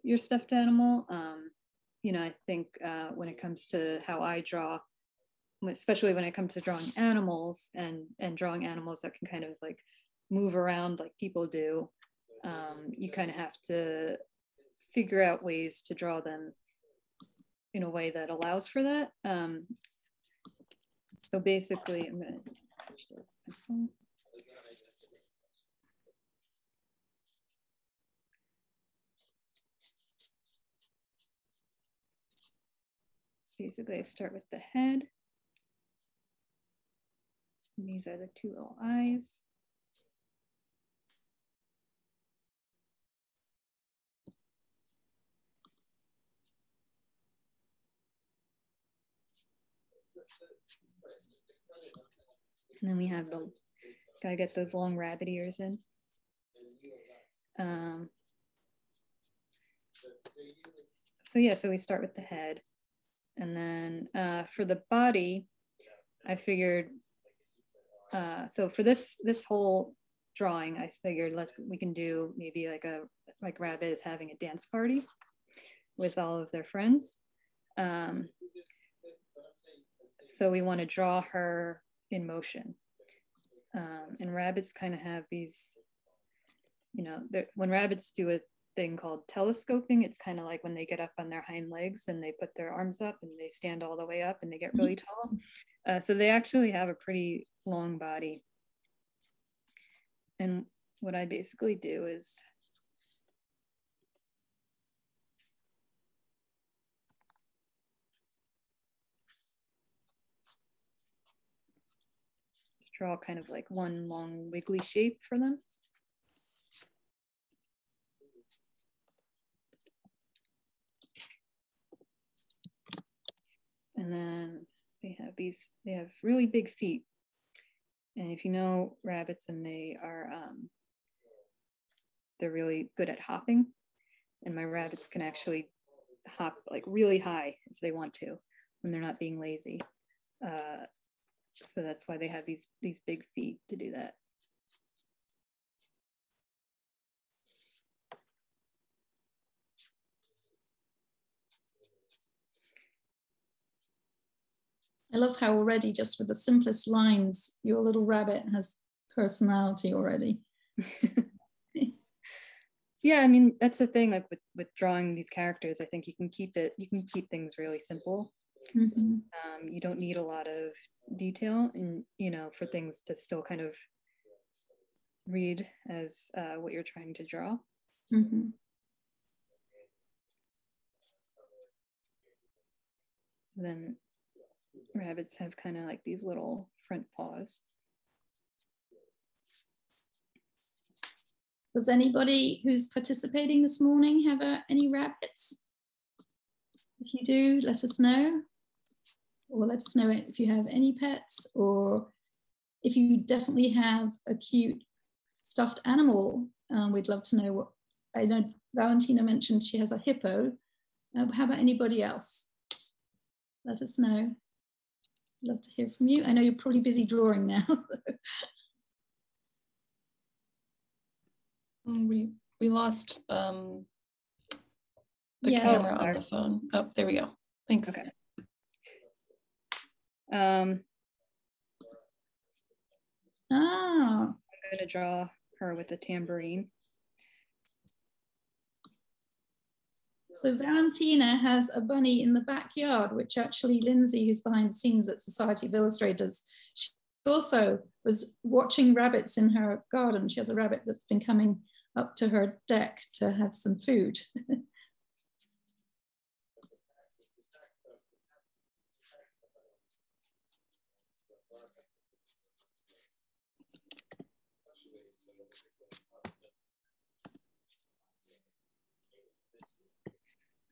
your stuffed animal. Um, you know, I think uh, when it comes to how I draw, especially when it comes to drawing animals and and drawing animals that can kind of like move around like people do, um, you kind of have to figure out ways to draw them in a way that allows for that. Um, so basically, I'm going to this pencil. basically I start with the head. And these are the two little eyes. And then we have the, gotta get those long rabbit ears in. Um, so yeah, so we start with the head. And then uh, for the body, I figured, uh, so for this this whole drawing, I figured let's we can do maybe like a like Rabbit is having a dance party with all of their friends. Um, so we want to draw her in motion. Um, and rabbits kind of have these, you know, when rabbits do a thing called telescoping. It's kind of like when they get up on their hind legs and they put their arms up and they stand all the way up and they get really tall. Uh, so they actually have a pretty long body. And what I basically do is just draw kind of like one long wiggly shape for them. And then they have these, they have really big feet. And if you know rabbits and they are, um, they're really good at hopping. And my rabbits can actually hop like really high if they want to when they're not being lazy. Uh, so that's why they have these, these big feet to do that. I love how already, just with the simplest lines, your little rabbit has personality already. (laughs) yeah, I mean that's the thing. Like with with drawing these characters, I think you can keep it. You can keep things really simple. Mm-hmm. Um, you don't need a lot of detail, and you know, for things to still kind of read as uh, what you're trying to draw. Mm-hmm. Then rabbits have kind of like these little front paws. Does anybody who's participating this morning have uh, any rabbits? If you do, let us know. Or let us know if you have any pets or if you definitely have a cute stuffed animal. Um, we'd love to know what, I know Valentina mentioned she has a hippo. Uh, how about anybody else? Let us know. Love to hear from you. I know you're probably busy drawing now. (laughs) Mm, we we lost um, the yes. camera on the phone. Oh, there we go. Thanks. Okay. Um, oh. I'm going to draw her with a tambourine. So Valentina has a bunny in the backyard, which actually Lindsay, who's behind the scenes at Society of Illustrators, she also was watching rabbits in her garden. She has a rabbit that's been coming up to her deck to have some food. (laughs)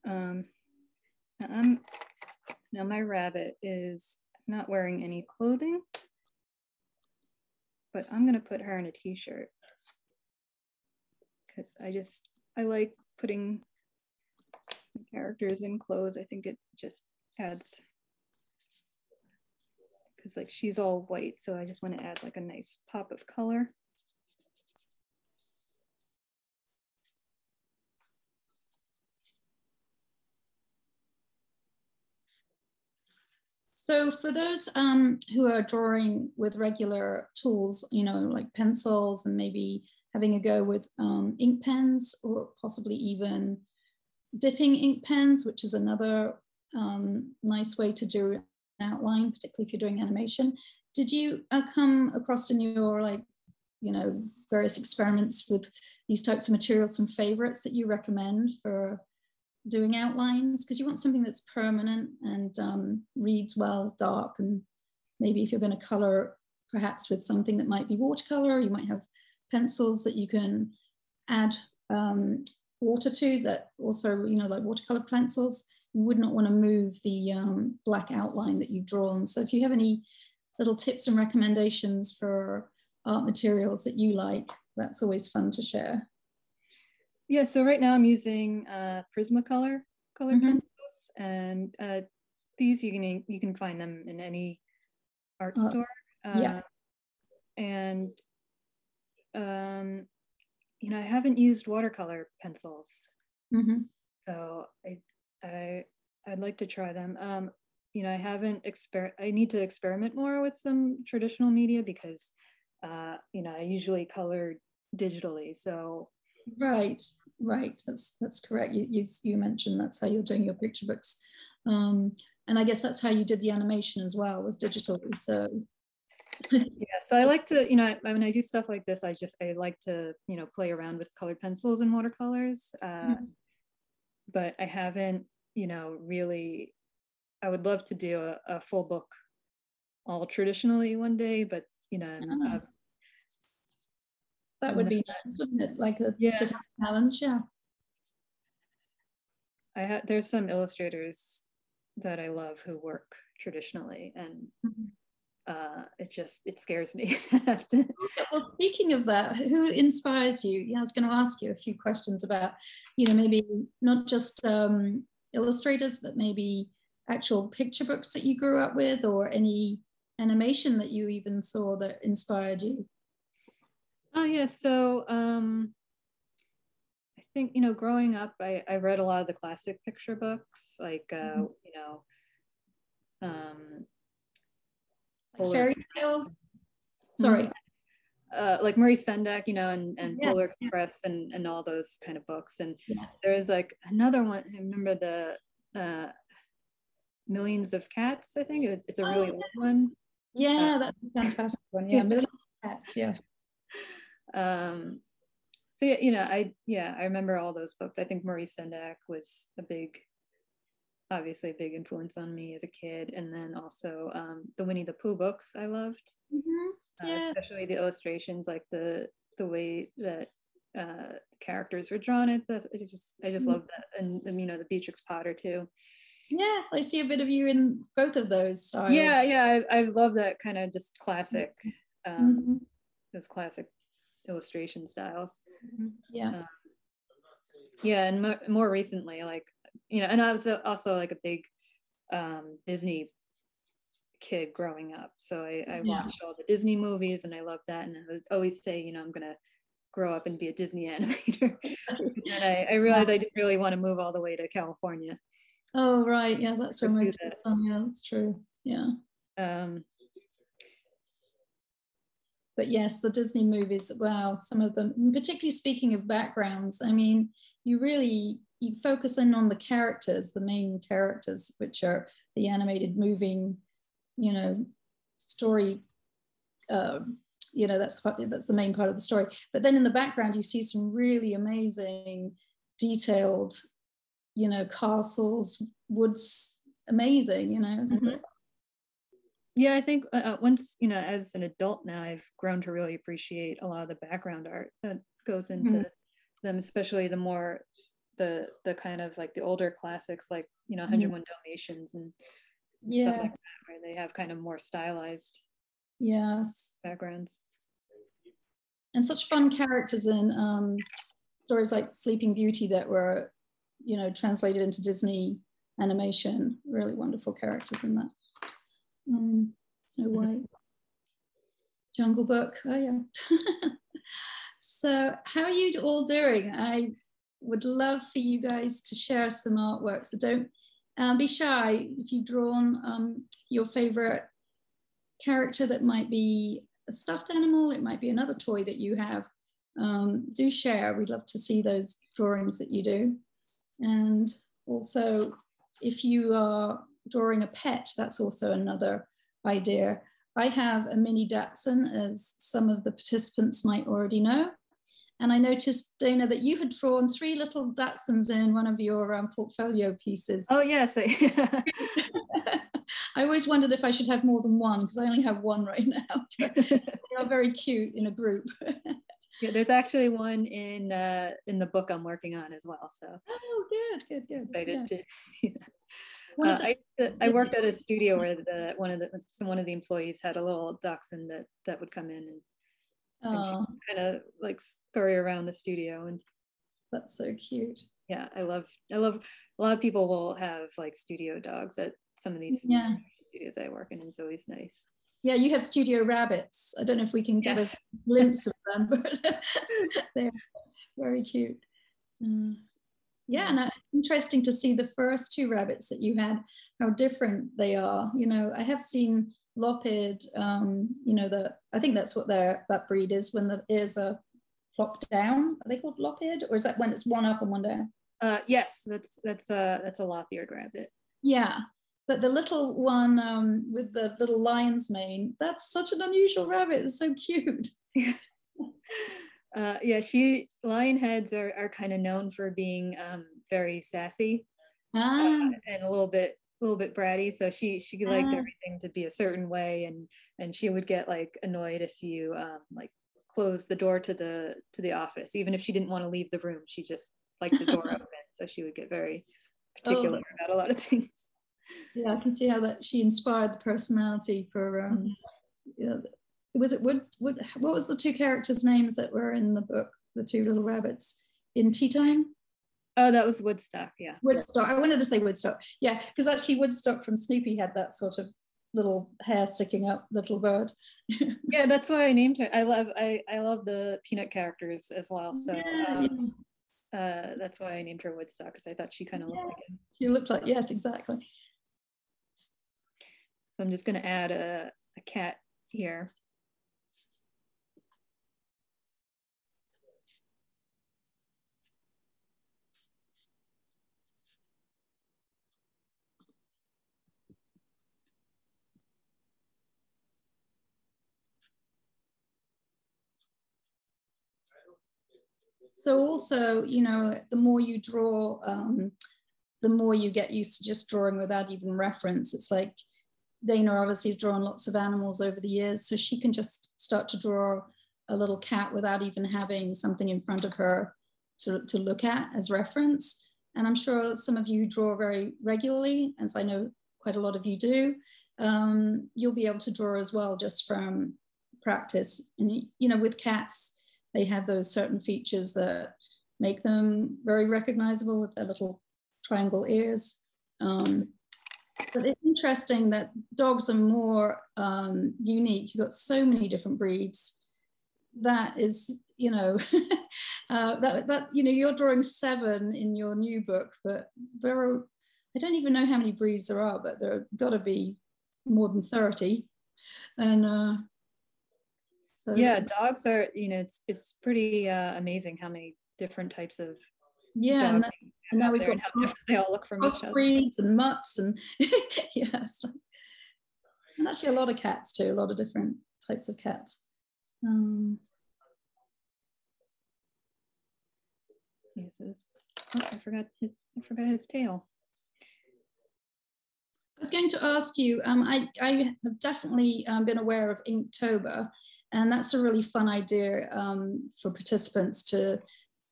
um, now, I'm, now my rabbit is not wearing any clothing, but I'm gonna put her in a t-shirt because I just I like putting characters in clothes. I think it just adds because like she's all white, so I just want to add like a nice pop of color. So for those um, who are drawing with regular tools, you know, like pencils and maybe having a go with um, ink pens or possibly even dipping ink pens, which is another um, nice way to do an outline, particularly if you're doing animation. Did you uh, come across in your like, you know, various experiments with these types of materials, some favorites that you recommend for doing outlines? Because you want something that's permanent and um, reads well, dark, and maybe if you're going to color perhaps with something that might be watercolor, you might have pencils that you can add um, water to that also, you know, like watercolor pencils, you would not want to move the um, black outline that you've drawn. So if you have any little tips and recommendations for art materials that you like, that's always fun to share. Yeah, so right now I'm using uh, Prismacolor color mm -hmm. pencils, and uh, these you can you can find them in any art uh, store. yeah, and um, you know, I haven't used watercolor pencils. Mm-hmm. So I, I, I'd like to try them. Um, you know, I haven't exper. I need to experiment more with some traditional media because, uh, you know, I usually color digitally. So. Right, right. That's that's correct. You you, you mentioned that's how you're doing your picture books, um, and I guess that's how you did the animation as well was digital. So (laughs) yeah so i like to you know I, when i do stuff like this i just i like to you know play around with colored pencils and watercolors uh, mm-hmm. but i haven't you know really i would love to do a, a full book all traditionally one day but you know oh. That would be nice wouldn't it? Like a yeah. different challenge yeah. I had there's some illustrators that i love who work traditionally and mm-hmm. uh, it just it scares me (laughs) to well speaking of that who inspires you? Yeah i was going to ask you a few questions about you know maybe not just um, illustrators but maybe actual picture books that you grew up with or any animation that you even saw that inspired you oh yeah so um i think you know growing up i, I read a lot of the classic picture books like uh, mm-hmm. you know um fairy tales. Sorry. Mm-hmm. Uh, like Maurice Sendak, you know, and, and yes, Polar Express and, and all those kind of books. And yes. like another one, I remember the uh, Millions of Cats, I think. It was, it's a really oh, old one. Yeah, uh, that's a fantastic one. Yeah, (laughs) Millions of Cats, yeah. Um, so yeah, you know, I yeah, I remember all those books. I think Maurice Sendak was a big obviously a big influence on me as a kid. And then also um, the Winnie the Pooh books I loved, mm-hmm. yeah. uh, especially the illustrations, like the the way that uh, characters were drawn. It, the, it just I just mm-hmm. love that, and, and you know the Beatrix Potter too. Yes, I see a bit of you in both of those styles. Yeah, yeah, I, I love that kind of just classic, um, mm-hmm. those classic illustration styles. Mm-hmm. Yeah. Um, yeah, and mo- more recently, like you know, and I was also like a big um, Disney kid growing up, so I, I yeah. watched all the Disney movies, and I loved that. And I would always say, you know, I'm gonna grow up and be a Disney (laughs) animator. and I, I realized I didn't really want to move all the way to California. Oh right, yeah, that's where most that. people. Yeah, that's true. Yeah. Um, but yes, the Disney movies, wow, some of them, particularly speaking of backgrounds, I mean, you really you focus in on the characters, the main characters, which are the animated moving, you know, story. Um, you know, that's that's the main part of the story. But then in the background, you see some really amazing, detailed, you know, castles, woods, amazing. You know. Mm-hmm yeah i think uh, uh, once you know as an adult now i've grown to really appreciate a lot of the background art that goes into mm-hmm. them especially the more the the kind of like the older classics like you know 101 mm-hmm. dalmatians and yeah. stuff like that where they have kind of more stylized yes backgrounds and such fun characters in um stories like sleeping beauty that were you know translated into disney animation really wonderful characters in that um, Snow White, Jungle Book. Oh yeah. (laughs) so how are you all doing? I would love for you guys to share some artwork. So don't um, be shy if you've drawn um, your favorite character that might be a stuffed animal, it might be another toy that you have. Um, do share. We'd love to see those drawings that you do. And also, if you are drawing a pet, that's also another idea. I have a mini Dachshund, as some of the participants might already know. And I noticed, Dana, that you had drawn three little Dachshunds in one of your um, portfolio pieces. Oh, yes. (laughs) I always wondered if I should have more than one because I only have one right now. (laughs) they are very cute in a group. (laughs) yeah, there's actually one in uh, in the book I'm working on as well. So oh, good, good, good. Excited yeah. to uh, I, I, worked at a studio where the one of the one of the employees had a little dachshund that that would come in and, and kind of like scurry around the studio and that's so cute. Yeah i love i love a lot of people will have like studio dogs at some of these yeah. studios i work in and it's always nice. Yeah you have studio rabbits. I don't know if we can get yes. a glimpse of them (laughs) but they're very cute. Mm yeah and uh, interesting to see the first two rabbits that you had how different they are. You know i have seen lopid um you know the i think that's what their that breed is when the ears are flopped down. Are they called lopid or is that when it's one up and one down? Uh yes that's that's a that's a lop-eared rabbit. Yeah but the little one um with the little lion's mane that's such an unusual rabbit. It's so cute (laughs) uh, yeah, she lion heads are, are kind of known for being um, very sassy ah. uh, and a little bit a little bit bratty. So she she liked ah. everything to be a certain way, and and she would get like annoyed if you um, like close the door to the to the office, even if she didn't want to leave the room. She just liked the door (laughs) open, so she would get very particular oh. about a lot of (laughs) things. Yeah, I can see how that she inspired the personality for um, mm-hmm. you know, was it Wood, Wood what was the two characters names that were in the book the two little rabbits in tea time? Oh that was woodstock yeah. Woodstock i wanted to say woodstock yeah because actually woodstock from snoopy had that sort of little hair sticking up little bird. (laughs) Yeah that's why i named her. I love i i love the peanut characters as well so yeah, um, uh that's why i named her woodstock because i thought she kind of looked like him. She looked like yes exactly. So i'm just going to add a, a cat here So also, you know, the more you draw um, the more you get used to just drawing without even reference, it's like Dana obviously has drawn lots of animals over the years, so she can just start to draw a little cat without even having something in front of her to, to look at as reference. And I'm sure some of you draw very regularly, as I know quite a lot of you do. Um, you'll be able to draw as well just from practice. And you know, with cats, they have those certain features that make them very recognizable with their little triangle ears. Um, but it's interesting that dogs are more um, unique. You've got so many different breeds. That is, you know, (laughs) uh, that that you know, you're drawing seven in your new book, but there are. I don't even know how many breeds there are, but there have got to be more than thirty. And uh, so yeah, dogs are. You know, it's it's pretty uh, amazing how many different types of yeah, and, that, and now we've got cross, they all look from crossbreeds and mutts and (laughs) yes, and actually a lot of cats too, a lot of different types of cats. Um, yes, oh, I forgot his I forgot his tail. I was going to ask you, um, I, I, have definitely um, been aware of Inktober, and that's a really fun idea um, for participants to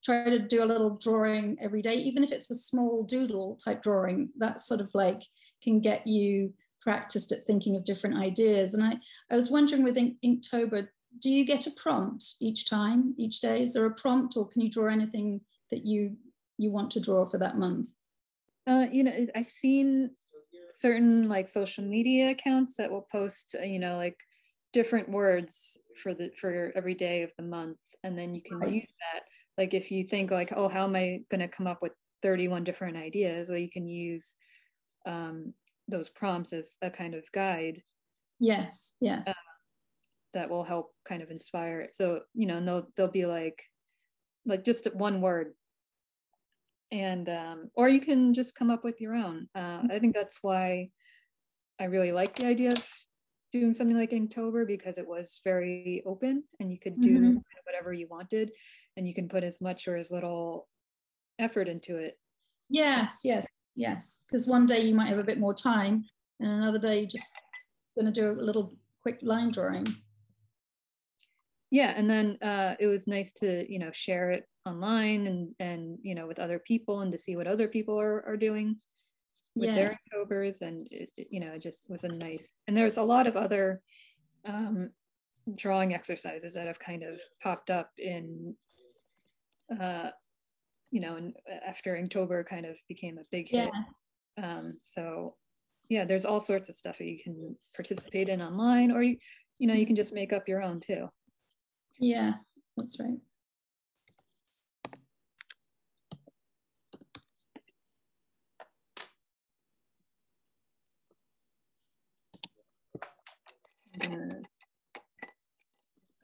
try to do a little drawing every day, even if it's a small doodle type drawing, that sort of like can get you practiced at thinking of different ideas. And I, I was wondering with Ink- Inktober, do you get a prompt each time, each day? Is there a prompt or can you draw anything that you you want to draw for that month? Uh, you know, I've seen certain like social media accounts that will post, uh, you know, like different words for the for every day of the month, and then you can right. use that. Like if you think like oh how am i going to come up with 31 different ideas? Well you can use um, those prompts as a kind of guide. Yes yes. Uh, that will help kind of inspire it. So you know they'll, they'll be like like just one word. And um, or you can just come up with your own. Uh, i think that's why i really like the idea of doing something like Inktober because it was very open and you could do mm-hmm. whatever you wanted and you can put as much or as little effort into it. Yes, yes, yes. Because one day you might have a bit more time and another day you're just going to do a little quick line drawing. Yeah, and then uh, it was nice to you know share it online and and you know with other people and to see what other people are are doing with yes. their Inktobers, and it, you know, it just was a nice. And there's a lot of other um, drawing exercises that have kind of popped up in, uh, you know, and after Inktober kind of became a big hit. Yeah. Um, so yeah, there's all sorts of stuff that you can participate in online, or you, you know, you can just make up your own too. Yeah, that's right.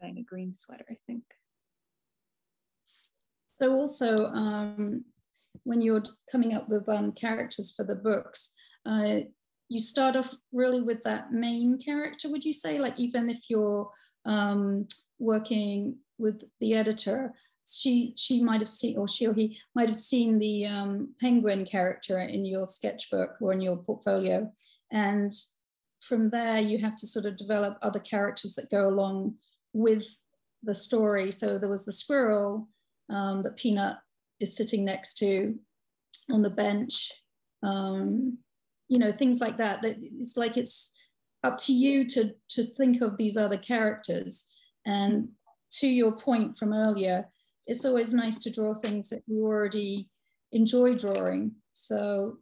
Buying a green sweater, I think. So also, um, when you're coming up with um, characters for the books, uh, you start off really with that main character, would you say? Like even if you're um, working with the editor, she she might have seen or she or he might have seen the um, penguin character in your sketchbook or in your portfolio, and from there, you have to sort of develop other characters that go along with the story. So there was the squirrel um, that Peanut is sitting next to on the bench. Um, you know, things like that. that. It's like it's up to you to to think of these other characters. And to your point from earlier, it's always nice to draw things that you already enjoy drawing. So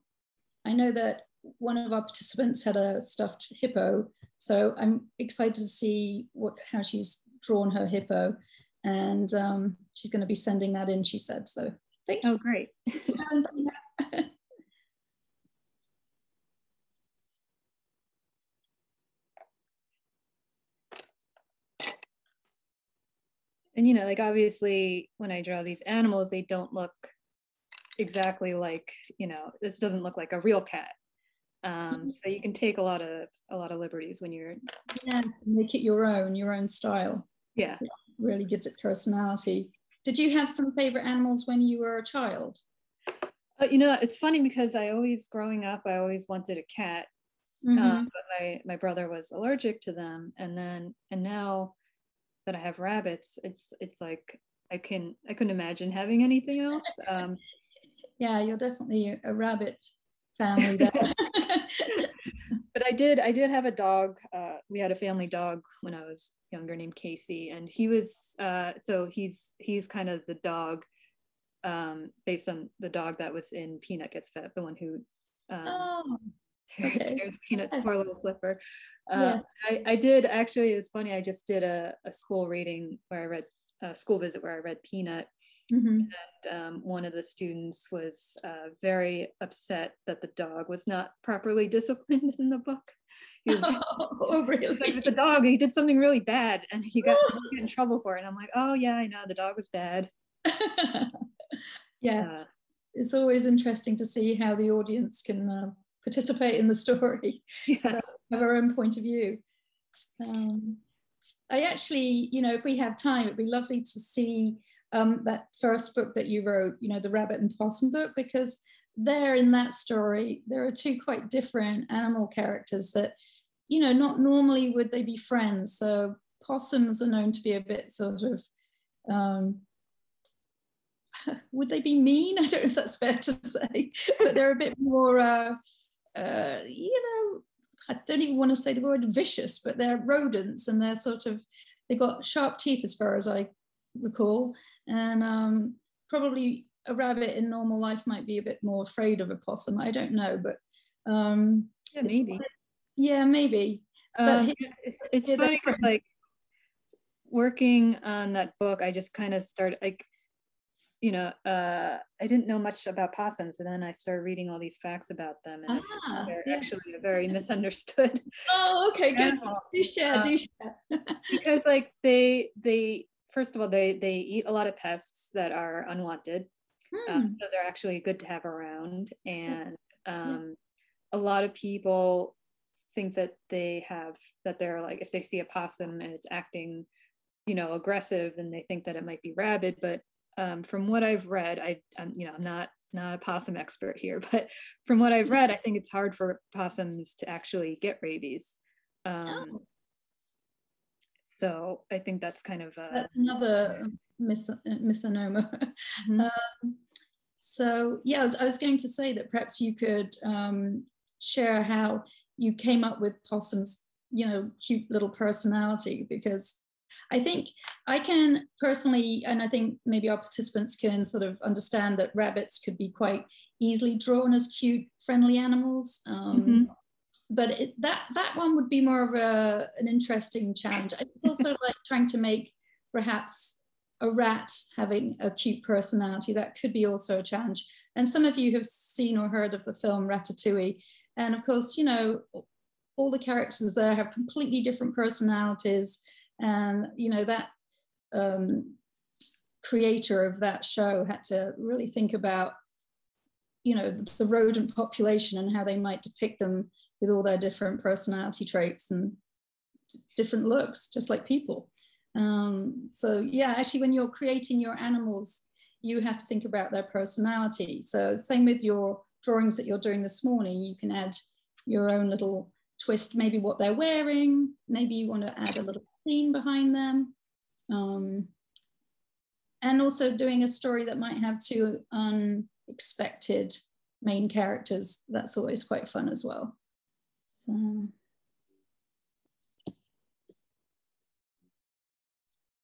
I know that one of our participants had a stuffed hippo. So I'm excited to see what how she's drawn her hippo. And um, she's going to be sending that in, she said. So thank you. Oh, great. and, (laughs) and you know like obviously when i draw these animals they don't look exactly like you know this doesn't look like a real cat um, so you can take a lot of a lot of liberties when you're yeah make it your own your own style yeah it really gives it personality did you have some favorite animals when you were a child Uh, you know, it's funny because I always, growing up, I always wanted a cat, mm-hmm. um, but my my brother was allergic to them, and then and now that I have rabbits, it's it's like I can I couldn't imagine having anything else. (laughs) Um, yeah, you're definitely a rabbit family there. (laughs) (laughs) but I did I did have a dog. Uh, we had a family dog when I was younger named Casey, and he was uh, so he's he's kind of the dog um, based on the dog that was in Peanut Gets Fed, the one who um, oh, okay. tears Peanut's poor little flipper. Uh, yeah. I, I did actually, it's funny, I just did a, a school reading where I read a school visit where I read Peanut. Mm-hmm. And um, one of the students was uh, very upset that the dog was not properly (laughs) disciplined in the book. He was, (laughs) oh, really? Like the dog, he did something really bad and he got, he got in (laughs) trouble for it. And I'm like, oh, yeah, I know, the dog was bad. yeah. Uh, it's always interesting to see how the audience can uh, participate in the story, yes. have our own point of view. Um, I actually, you know, if we have time, it'd be lovely to see um, that first book that you wrote, you know, the Rabbit and Possum book, because there in that story, there are two quite different animal characters that, you know, not normally would they be friends. So possums are known to be a bit sort of, um, (laughs) would they be mean? (laughs) I don't know if that's fair to say, but they're a bit more, uh, uh, you know, I don't even want to say the word vicious, but they're rodents and they're sort of, they've got sharp teeth as far as I recall. And um, probably a rabbit in normal life might be a bit more afraid of a possum. I don't know, but um, yeah, maybe. Yeah, maybe. Um, but it's funny, like working on that book, I just kind of started like you know, uh, I didn't know much about possums, and then I started reading all these facts about them, and ah, they're yes. actually very misunderstood. (laughs) Oh, okay, good. do share, uh, do share. because, like, they they first of all they they eat a lot of pests that are unwanted, hmm. um, so they're actually good to have around, and um, yeah. a lot of people think that they have that they're like if they see a possum and it's acting you know aggressive then they think that it might be rabid but um, from what I've read, I, I'm, you know, I'm not not a possum expert here, (laughs) but from what I've read, I think it's hard for possums to actually get rabies. Um, oh. So I think that's kind of a, that's another mis- misnomer. (laughs) Mm-hmm. Um, so yeah, I was, I was, going to say that perhaps you could um, share how you came up with possums, you know, cute little personality because I think I can personally, and I think maybe our participants can sort of understand that rabbits could be quite easily drawn as cute, friendly animals. Um, mm-hmm. But it, that that one would be more of a, an interesting challenge. It's also like trying to make perhaps a rat having a cute personality. That could be also a challenge. And some of you have seen or heard of the film Ratatouille. And of course, you know, all the characters there have completely different personalities and you know that um, creator of that show had to really think about you know the rodent population and how they might depict them with all their different personality traits and different looks just like people. Um, so yeah actually when you're creating your animals you have to think about their personality. So same with your drawings that you're doing this morning. You can add your own little twist maybe what they're wearing. Maybe you want to add a little scene behind them. Um, and also doing a story that might have two unexpected main characters. That's always quite fun as well. So.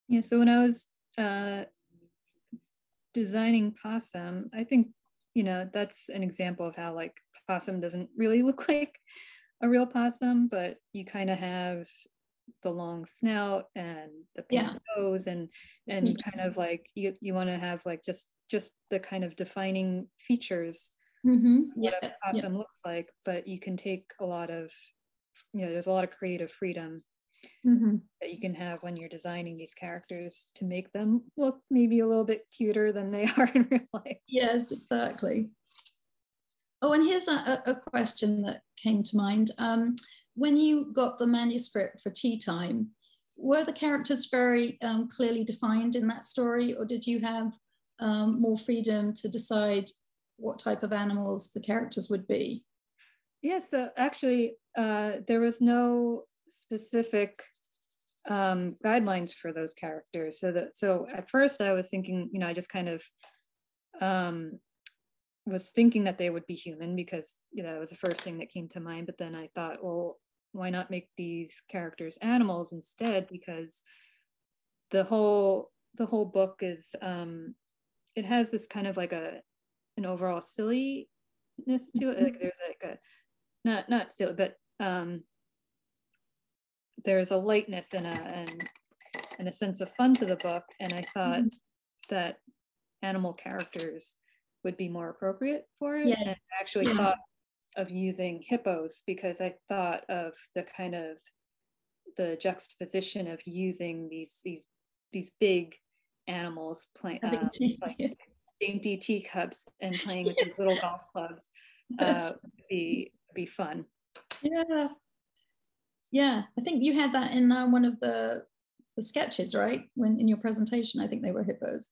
Yeah, so when I was uh, designing Possum, I think, you know, that's an example of how like Possum doesn't really (laughs) look like a real possum, but you kind of have the long snout and the pink yeah. nose and and mm-hmm. kind of like you you want to have like just just the kind of defining features mm-hmm. what yeah. a possum yeah. looks like but you can take a lot of you know there's a lot of creative freedom mm-hmm. that you can have when you're designing these characters to make them look maybe a little bit cuter than they (laughs) are in real life yes exactly oh and here's a, a question that came to mind um, when you got the manuscript for Tea Time, were the characters very um, clearly defined in that story, or did you have um, more freedom to decide what type of animals the characters would be? Yes, so actually, uh, there was no specific um, guidelines for those characters. So that so at first I was thinking, you know, I just kind of um, was thinking that they would be human because you know it was the first thing that came to mind. But then I thought, well, why not make these characters animals instead? Because the whole the whole book is um, it has this kind of like a an overall silliness to it. Like mm-hmm. there's like a not not silly, but um, there's a lightness and a and, and a sense of fun to the book. And I thought mm-hmm. that animal characters would be more appropriate for it. Yeah. And I actually yeah. thought of using hippos because I thought of the kind of the juxtaposition of using these these these big animals playing uh, like dainty teacups and playing with yes. these little golf clubs (laughs) uh, be be fun. Yeah, yeah. I think you had that in uh, one of the the sketches, right? When in your presentation, I think they were hippos.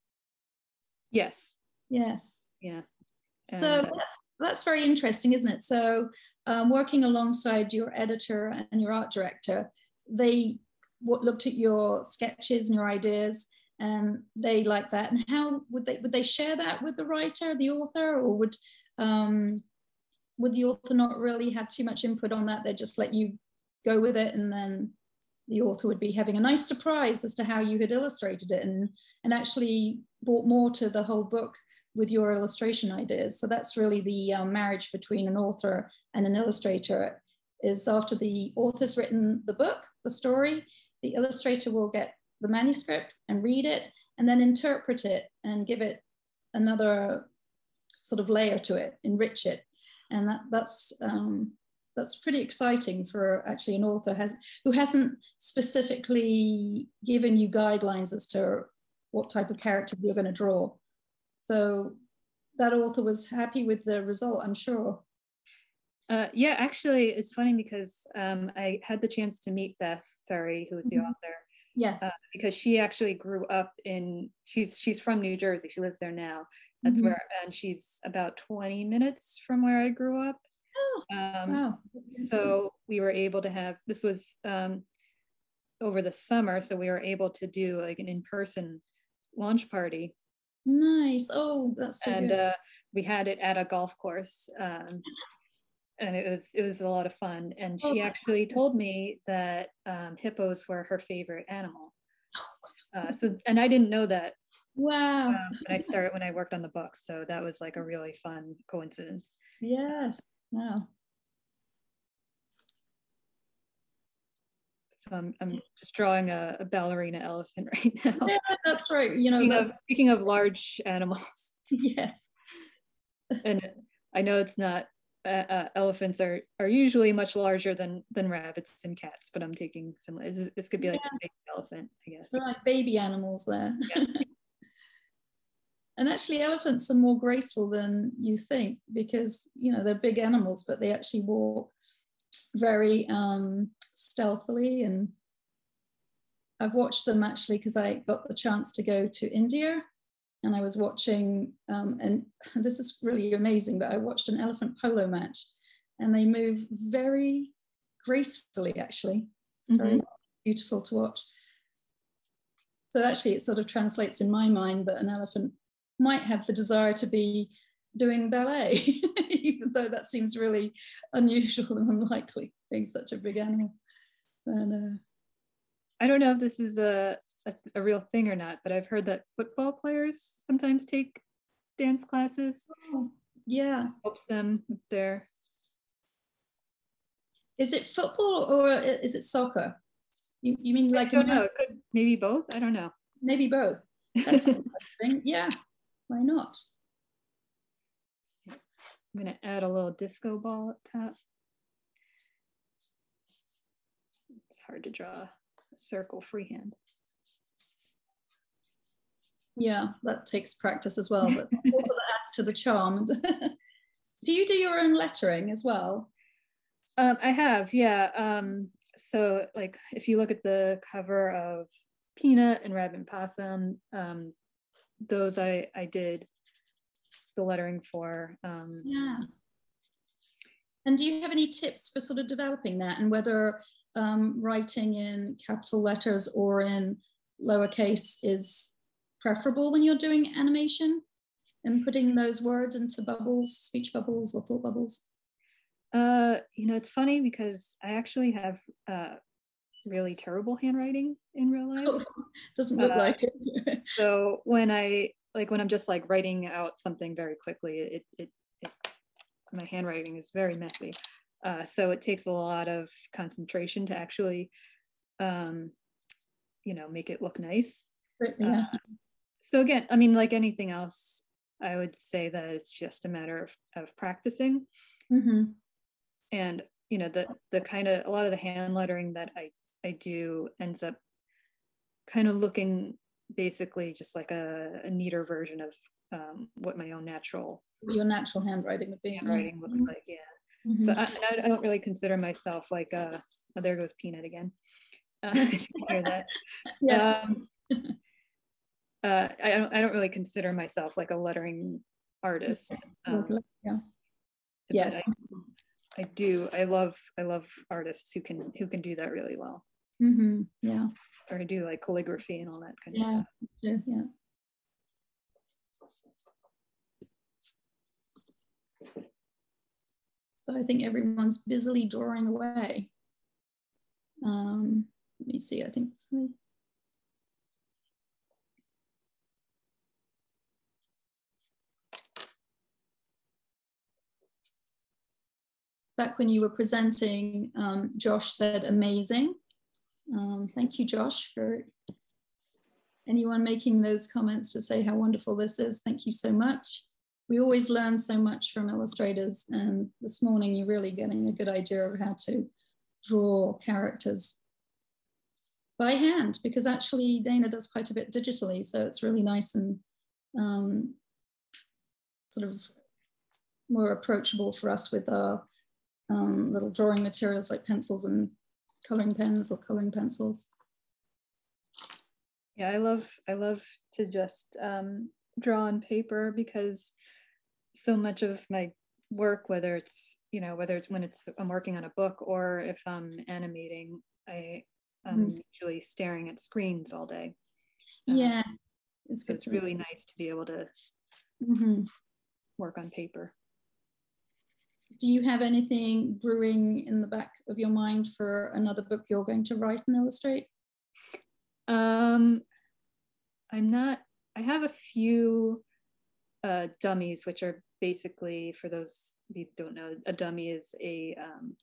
Yes. Yes. Yeah. So that's, that's very interesting, isn't it? So um, working alongside your editor and your art director, they looked at your sketches and your ideas and they like that. And how would they would they share that with the writer the author or would um, would the author not really have too much input on that? They just let you go with it and then the author would be having a nice surprise as to how you had illustrated it and and actually brought more to the whole book with your illustration ideas so that's really the um, marriage between an author and an illustrator is after the author's written the book the story the illustrator will get the manuscript and read it and then interpret it and give it another sort of layer to it, enrich it. And that, that's, um, that's pretty exciting for actually an author has, who hasn't specifically given you guidelines as to what type of character you're going to draw. So that author was happy with the result, I'm sure. Uh, yeah, actually, it's funny because um, I had the chance to meet Beth Ferry, who was the mm-hmm. author, Yes. Uh, because she actually grew up in she's she's from New Jersey. She lives there now. That's mm-hmm. where and she's about 20 minutes from where I grew up. Oh, um, wow. So we were able to have this was um, over the summer, so we were able to do like an in-person launch party. Nice. Oh, that's so and good. Uh, we had it at a golf course. Um, and it was it was a lot of fun. And she oh, actually told me that um, hippos were her favorite animal. Oh, uh, so and I didn't know that. Wow. Um, I started when I worked on the book, so that was like a really fun coincidence. Yes. Wow. So I'm, I'm just drawing a, a ballerina elephant (laughs) right now. Yeah, that's right. You know, speaking, that's... Of, speaking of large animals. (laughs) Yes. and I know it's not uh, uh, elephants are are usually much larger than than rabbits and cats but i'm taking some this, this could be like yeah. a big elephant i guess they're like baby animals there yeah. (laughs) and actually elephants are more graceful than you think because you know they're big animals but they actually walk very um, stealthily and i've watched them actually because i got the chance to go to india and I was watching, um, and (laughs) this is really amazing, but I watched an elephant polo match and they move very gracefully, actually. It's mm-hmm. very beautiful to watch. So actually, it sort of translates in my mind that an elephant might have the desire to be doing ballet, (laughs) even though that seems really unusual and unlikely, being such a big animal. But, uh, I don't know if this is a, a, a real thing or not, but I've heard that football players sometimes take dance classes. Oh, yeah, helps them with their. Is it football or is it soccer? You, you mean like? I don't know. Could, maybe both. I don't know. Maybe both. That's interesting. Yeah, why not? I'm gonna add a little disco ball up top. It's hard to draw a circle freehand. Yeah, that takes practice as well, (laughs) but also that adds to the charm. (laughs) do you do your own lettering as well? Um, I have, yeah. Um, so, like, if you look at the cover of Peanut and Rabbit and Possum, um, those I I did the lettering for. Um, yeah. And do you have any tips for sort of developing that and whether um, writing in capital letters or in lowercase is preferable when you're doing animation and putting those words into bubbles, speech bubbles or thought bubbles? Uh, you know, it's funny because I actually have uh, really terrible handwriting in real life. Oh, (laughs) doesn't look uh, like it. (laughs) so when I like when I'm just like writing out something very quickly, it it, it my handwriting is very messy. Uh, so it takes a lot of concentration to actually, um, you know, make it look nice. Yeah. Uh, so again, I mean, like anything else, I would say that it's just a matter of, of practicing. Mm-hmm. And you know, the the kind of a lot of the hand lettering that I I do ends up kind of looking basically just like a, a neater version of um, what my own natural your natural handwriting would be handwriting looks mm-hmm. like yeah mm-hmm. so I, I, don't really consider myself like uh oh, there goes peanut again. Uh, (laughs) hear that? Yes. Um, uh, I don't I don't really consider myself like a lettering artist um, yeah. yes. I, I, do I love I love artists who can who can do that really well. Mm-hmm. yeah. Or do like calligraphy and all that kind yeah. of stuff Yeah. yeah So I think everyone's busily drawing away. Um, let me see, I think. Back when you were presenting, um, Josh said amazing. Um, thank you, Josh, for anyone making those comments to say how wonderful this is. Thank you so much we always learn so much from illustrators and this morning you're really getting a good idea of how to draw characters by hand because actually Dana does quite a bit digitally so it's really nice and um, sort of more approachable for us with our um, little drawing materials like pencils and coloring pens or coloring pencils. Yeah, I love I love to just um, draw on paper because so much of my work whether it's you know whether it's when it's i'm working on a book or if i'm animating i i'm mm. usually staring at screens all day um, yes it's so it's really nice to be able to mm-hmm. work on paper do you have anything brewing in the back of your mind for another book you're going to write and illustrate um i'm not i have a few uh, dummies, which are basically, for those who don't know, a dummy is a um,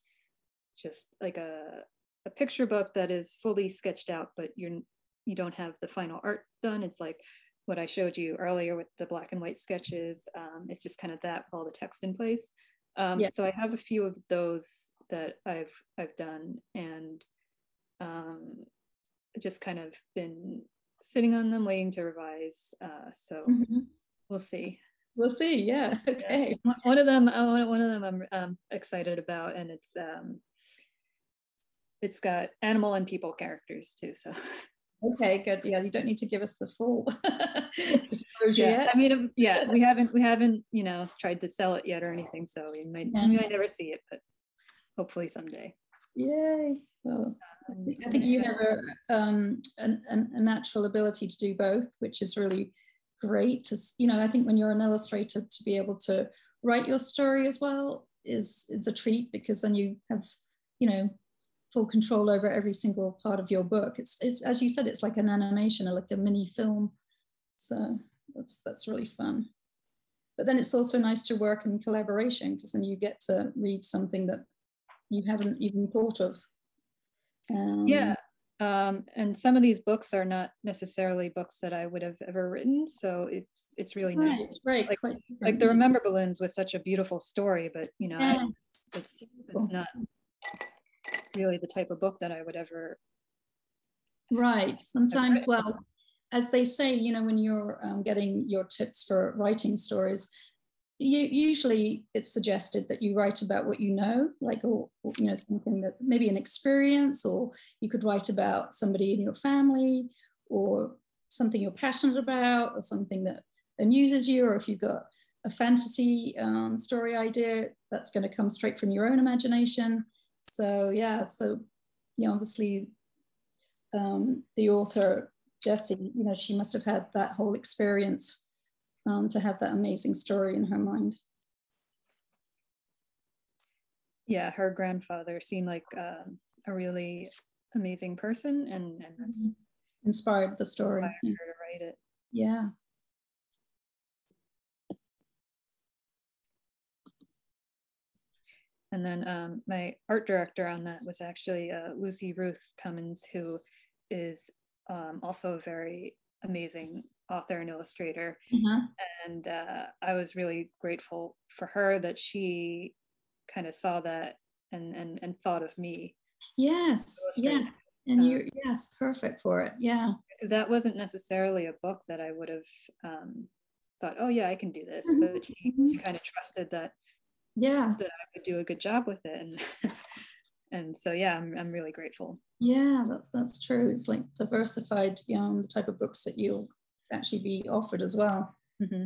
just like a, a picture book that is fully sketched out, but you're you don't have the final art done. It's like what I showed you earlier with the black and white sketches. Um, it's just kind of that with all the text in place. Um, So I have a few of those that I've I've done and um, just kind of been sitting on them, waiting to revise. Uh, so mm-hmm we'll see. We'll see. Yeah. Okay. Yeah. One of them, uh, one of them, I'm um, excited about, and it's um, it's got animal and people characters too. So. Okay, good. Yeah, you don't need to give us the full (laughs) disclosure yeah, yet. I mean, yeah, we (laughs) haven't we haven't you know tried to sell it yet or anything, so we might yeah. we might never see it, but hopefully someday. Yay! Well, I think, you have a, um, a natural ability to do both, which is really great to you know i think when you're an illustrator to be able to write your story as well is is a treat because then you have you know full control over every single part of your book. It's, it's as you said it's like an animation or like a mini film. So that's that's really fun. But then it's also nice to work in collaboration because then you get to read something that you haven't even thought of um, yeah um, and some of these books are not necessarily books that I would have ever written. So it's it's really right, nice. Right, like, like the Remember Balloons was such a beautiful story, but you know, yeah. it's, it's, it's not really the type of book that I would ever. Right. Sometimes, well, as they say, you know, when you're um, getting your tips for writing stories, you, usually it's suggested that you write about what you know, like, or, or, you know, something that maybe an experience, or you could write about somebody in your family, or something you're passionate about, or something that amuses you, or if you've got a fantasy um, story idea that's going to come straight from your own imagination. So yeah, so you know, obviously um, the author Jessie, you know, she must have had that whole experience um, to have that amazing story in her mind. Yeah, her grandfather seemed like um, a really amazing person, and and that's mm-hmm. inspired the story. Inspired her to write it. Yeah. And then um, my art director on that was actually uh, Lucy Ruth Cummins, who is um, also a very amazing author and illustrator. Mm-hmm. And uh, I was really grateful for her that she kind of saw that and, and, and thought of me. Yes, yes. And um, you, yes, perfect for it. Yeah. Because that wasn't necessarily a book that I would have um, thought, oh, yeah, I can do this. Mm-hmm. But she, she mm-hmm. kind of trusted that yeah that i could do a good job with it and (laughs) and so yeah I'm, I'm really grateful yeah that's that's true it's like diversified you know the type of books that you'll actually be offered as well mm-hmm.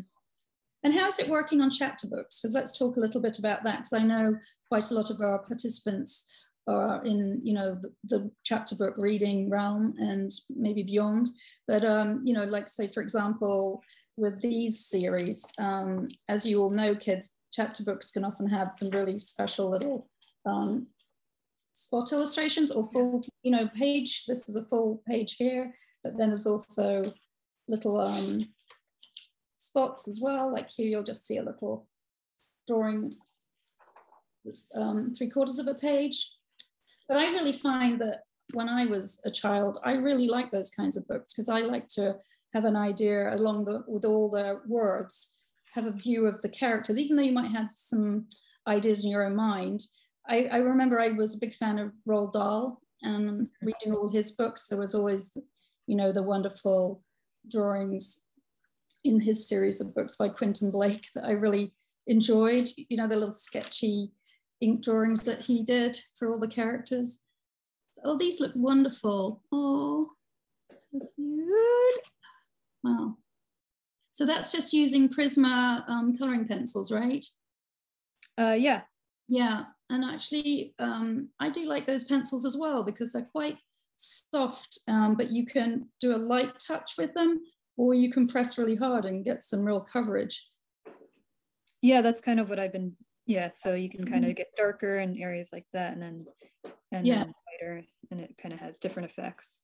and how's it working on chapter books because let's talk a little bit about that because i know quite a lot of our participants are in you know the, the chapter book reading realm and maybe beyond but um you know like say for example with these series um as you all know kids chapter books can often have some really special little um, spot illustrations or full, you know, page. This is a full page here, but then there's also little um, spots as well. Like here, you'll just see a little drawing this um, three quarters of a page. But I really find that when I was a child, I really like those kinds of books because I like to have an idea along the with all the words have a view of the characters, even though you might have some ideas in your own mind. I, I remember I was a big fan of Roald Dahl and reading all his books. There was always, you know, the wonderful drawings in his series of books by Quentin Blake that I really enjoyed. You know, the little sketchy ink drawings that he did for all the characters. Oh, these look wonderful. Oh, so cute. Wow. So that's just using Prisma um, coloring pencils, right? Uh, yeah. Yeah, and actually, um, I do like those pencils as well because they're quite soft, um, but you can do a light touch with them, or you can press really hard and get some real coverage. Yeah, that's kind of what I've been. Yeah, so you can kind of mm-hmm. get darker in areas like that, and then and yeah. then lighter, and it kind of has different effects.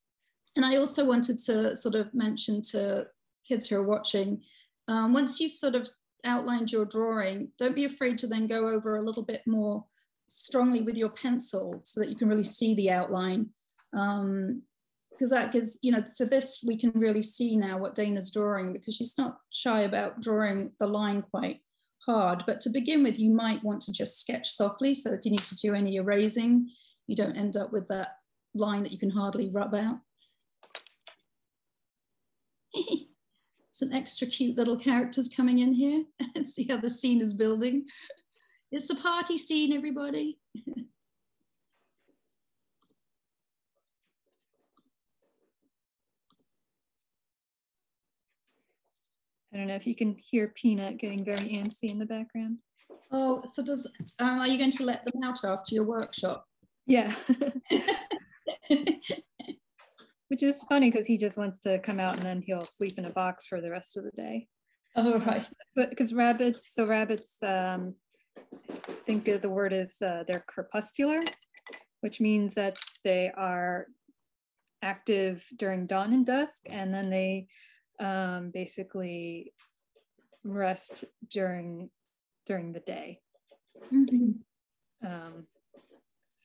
And I also wanted to sort of mention to kids who are watching, um, once you've sort of outlined your drawing, don't be afraid to then go over a little bit more strongly with your pencil so that you can really see the outline. Um, because that gives, you know, for this, we can really see now what Dana's drawing because she's not shy about drawing the line quite hard. But to begin with, you might want to just sketch softly. So if you need to do any erasing, you don't end up with that line that you can hardly rub out. (laughs) some extra cute little characters coming in here and (laughs) see how the scene is building. It's a party scene, everybody. (laughs) I don't know if you can hear Peanut getting very antsy in the background. Oh, so does, um, are you going to let them out after your workshop? Yeah. (laughs) which is funny because he just wants to come out and then he'll sleep in a box for the rest of the day. Oh right. But because rabbits, so rabbits, um, I think the word is uh, they're crepuscular, which means that they are active during dawn and dusk, and then they um, basically rest during during the day. Mm-hmm. Um,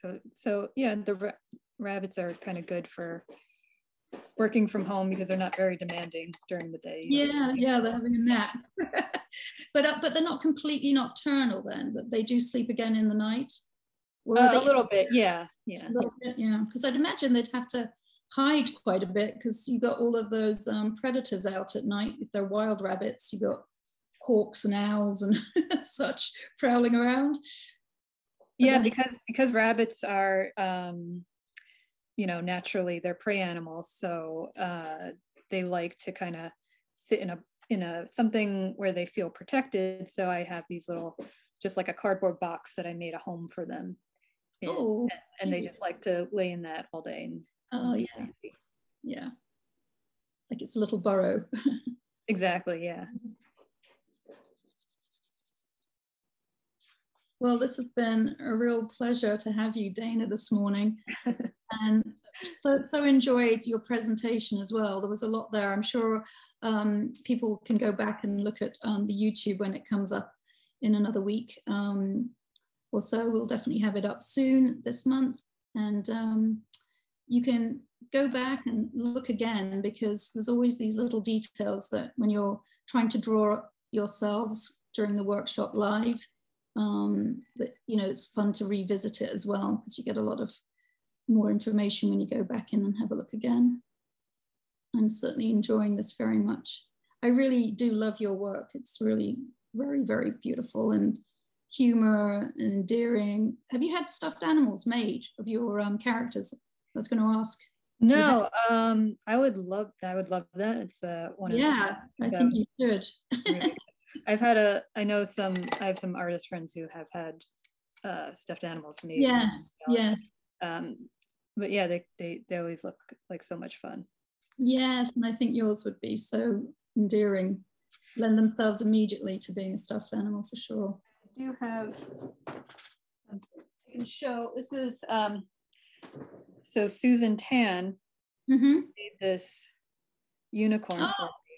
so so yeah, the ra rabbits are kind of good for working from home because they're not very demanding during the day. Yeah, yeah, they're having a nap. (laughs) but uh, but they're not completely nocturnal then. That they do sleep again in the night. Uh, they, a little bit, yeah, yeah, bit, yeah. Because I'd imagine they'd have to hide quite a bit because you got all of those um, predators out at night. If they're wild rabbits, you got hawks and owls and (laughs) such prowling around. But yeah, because because rabbits are um, you know, naturally they're prey animals. So uh, they like to kind of sit in a in a something where they feel protected. So I have these little, just like a cardboard box that I made a home for them. in. Oh, and, and they just like to lay in that all day. And, oh yeah, lazy. yeah. Like it's a little burrow. (laughs) Exactly. Yeah. Well, this has been a real pleasure to have you, Dana, this morning. (laughs) and so, so enjoyed your presentation as well. There was a lot there. I'm sure um, people can go back and look at um, the YouTube when it comes up in another week um, or so. We'll definitely have it up soon this month. And um, you can go back and look again because there's always these little details that when you're trying to draw yourselves during the workshop live, um, that you know it's fun to revisit it as well because you get a lot of more information when you go back in and have a look again. I'm certainly enjoying this very much. I really do love your work. It's really very, very beautiful and humor and endearing. Have you had stuffed animals made of your um, characters? I was going to ask. No, um, I would love that. I would love that. It's uh, one of Yeah, I think you should. (laughs) I've had a, I know some, I have some artist friends who have had uh, stuffed animals made. Yes, yes. Um, but yeah, they, they, they always look like so much fun. Yes, and I think yours would be so endearing, lend themselves immediately to being a stuffed animal for sure. I do have, I can show, this is, um, so Susan Tan hmm made this unicorn Oh. for me.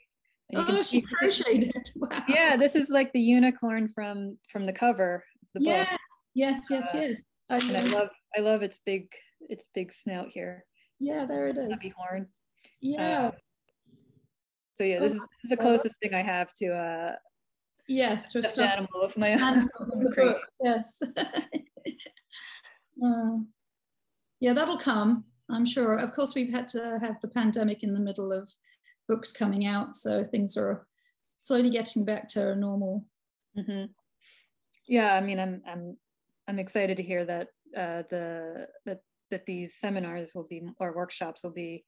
And you can Oh, she crocheted it. (laughs) Wow. Yeah, this is like the unicorn from, from the cover of the book. Yes, yes, yes, Uh, yes. I And I love, I love its big, its big snout here, yeah, there it is. happy horn. Yeah, Uh, So yeah, this Oh, is, this is the closest thing I have to a yes, to a stuffed animal of my own. animal from the Great. book, Yes. (laughs) Uh, yeah, that'll come. I'm sure. Of course, we've had to have the pandemic in the middle of books coming out, so things are slowly getting back to normal. Mhm. Yeah, I mean, I'm I'm I'm excited to hear that uh, the that that these seminars will be or workshops will be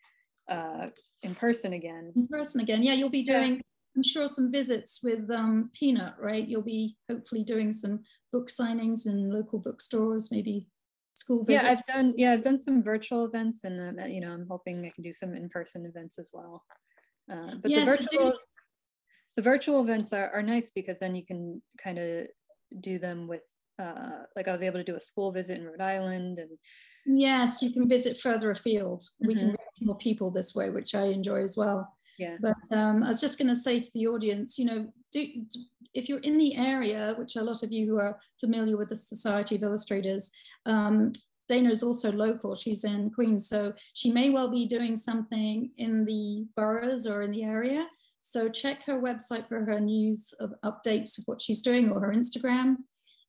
uh, in person again. in person again. Yeah, you'll be Yeah. doing, I'm sure, some visits with um, Peanut, right? You'll be hopefully doing some book signings in local bookstores, maybe school visits. Yeah, I've done yeah I've done some virtual events, and uh, you know I'm hoping I can do some in person events as well. Uh, but Yes, the virtual the virtual events are, are nice because then you can kind of do them with uh, like I was able to do a school visit in Rhode Island and Yes, you can visit further afield. We can Mhm. reach more people this way, which I enjoy as well. Yeah But um, I was just going to say to the audience, you know, do, if you're in the area, which a lot of you who are familiar with the Society of Illustrators, um, Dana is also local. She's in Queens, so she may well be doing something in the boroughs or in the area. So check her website for her news of updates of what she's doing or her Instagram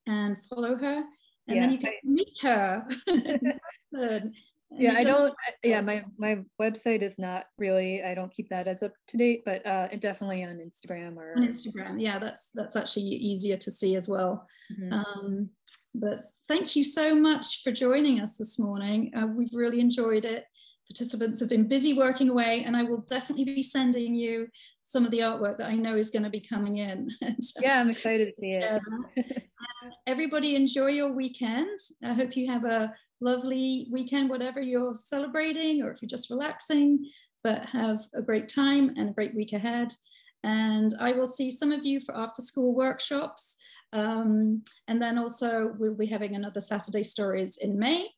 and follow her. And then you can meet her. (laughs) in person. And yeah i don't yeah my my website is not really i don't keep that as up to date but uh definitely on instagram or on Instagram. Yeah, that's that's actually easier to see as well. Mhm. Um, but thank you so much for joining us this morning. Uh, we've really enjoyed it. Participants have been busy working away, and I will definitely be sending you some of the artwork that I know is going to be coming in. (laughs) So, yeah i'm excited to see it. Um, Everybody enjoy your weekend. I hope you have a lovely weekend, whatever you're celebrating, or if you're just relaxing, but have a great time and a great week ahead. And I will see some of you for after school workshops. Um, and then also we'll be having another Saturday Stories in May.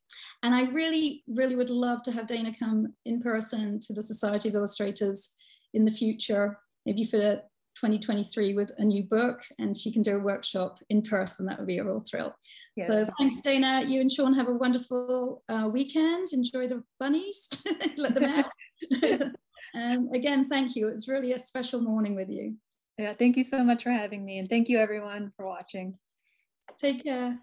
And I really, really would love to have Dana come in person to the Society of Illustrators in the future, maybe for 2023 with a new book and she can do a workshop in person. That would be a real thrill. Yeah, so thanks, Dana. You and Sean have a wonderful uh, weekend. Enjoy the bunnies, (laughs) let them out. (laughs) (laughs) um, again, thank you. It's really a special morning with you. yeah thank you so much for having me and thank you everyone for watching Take care.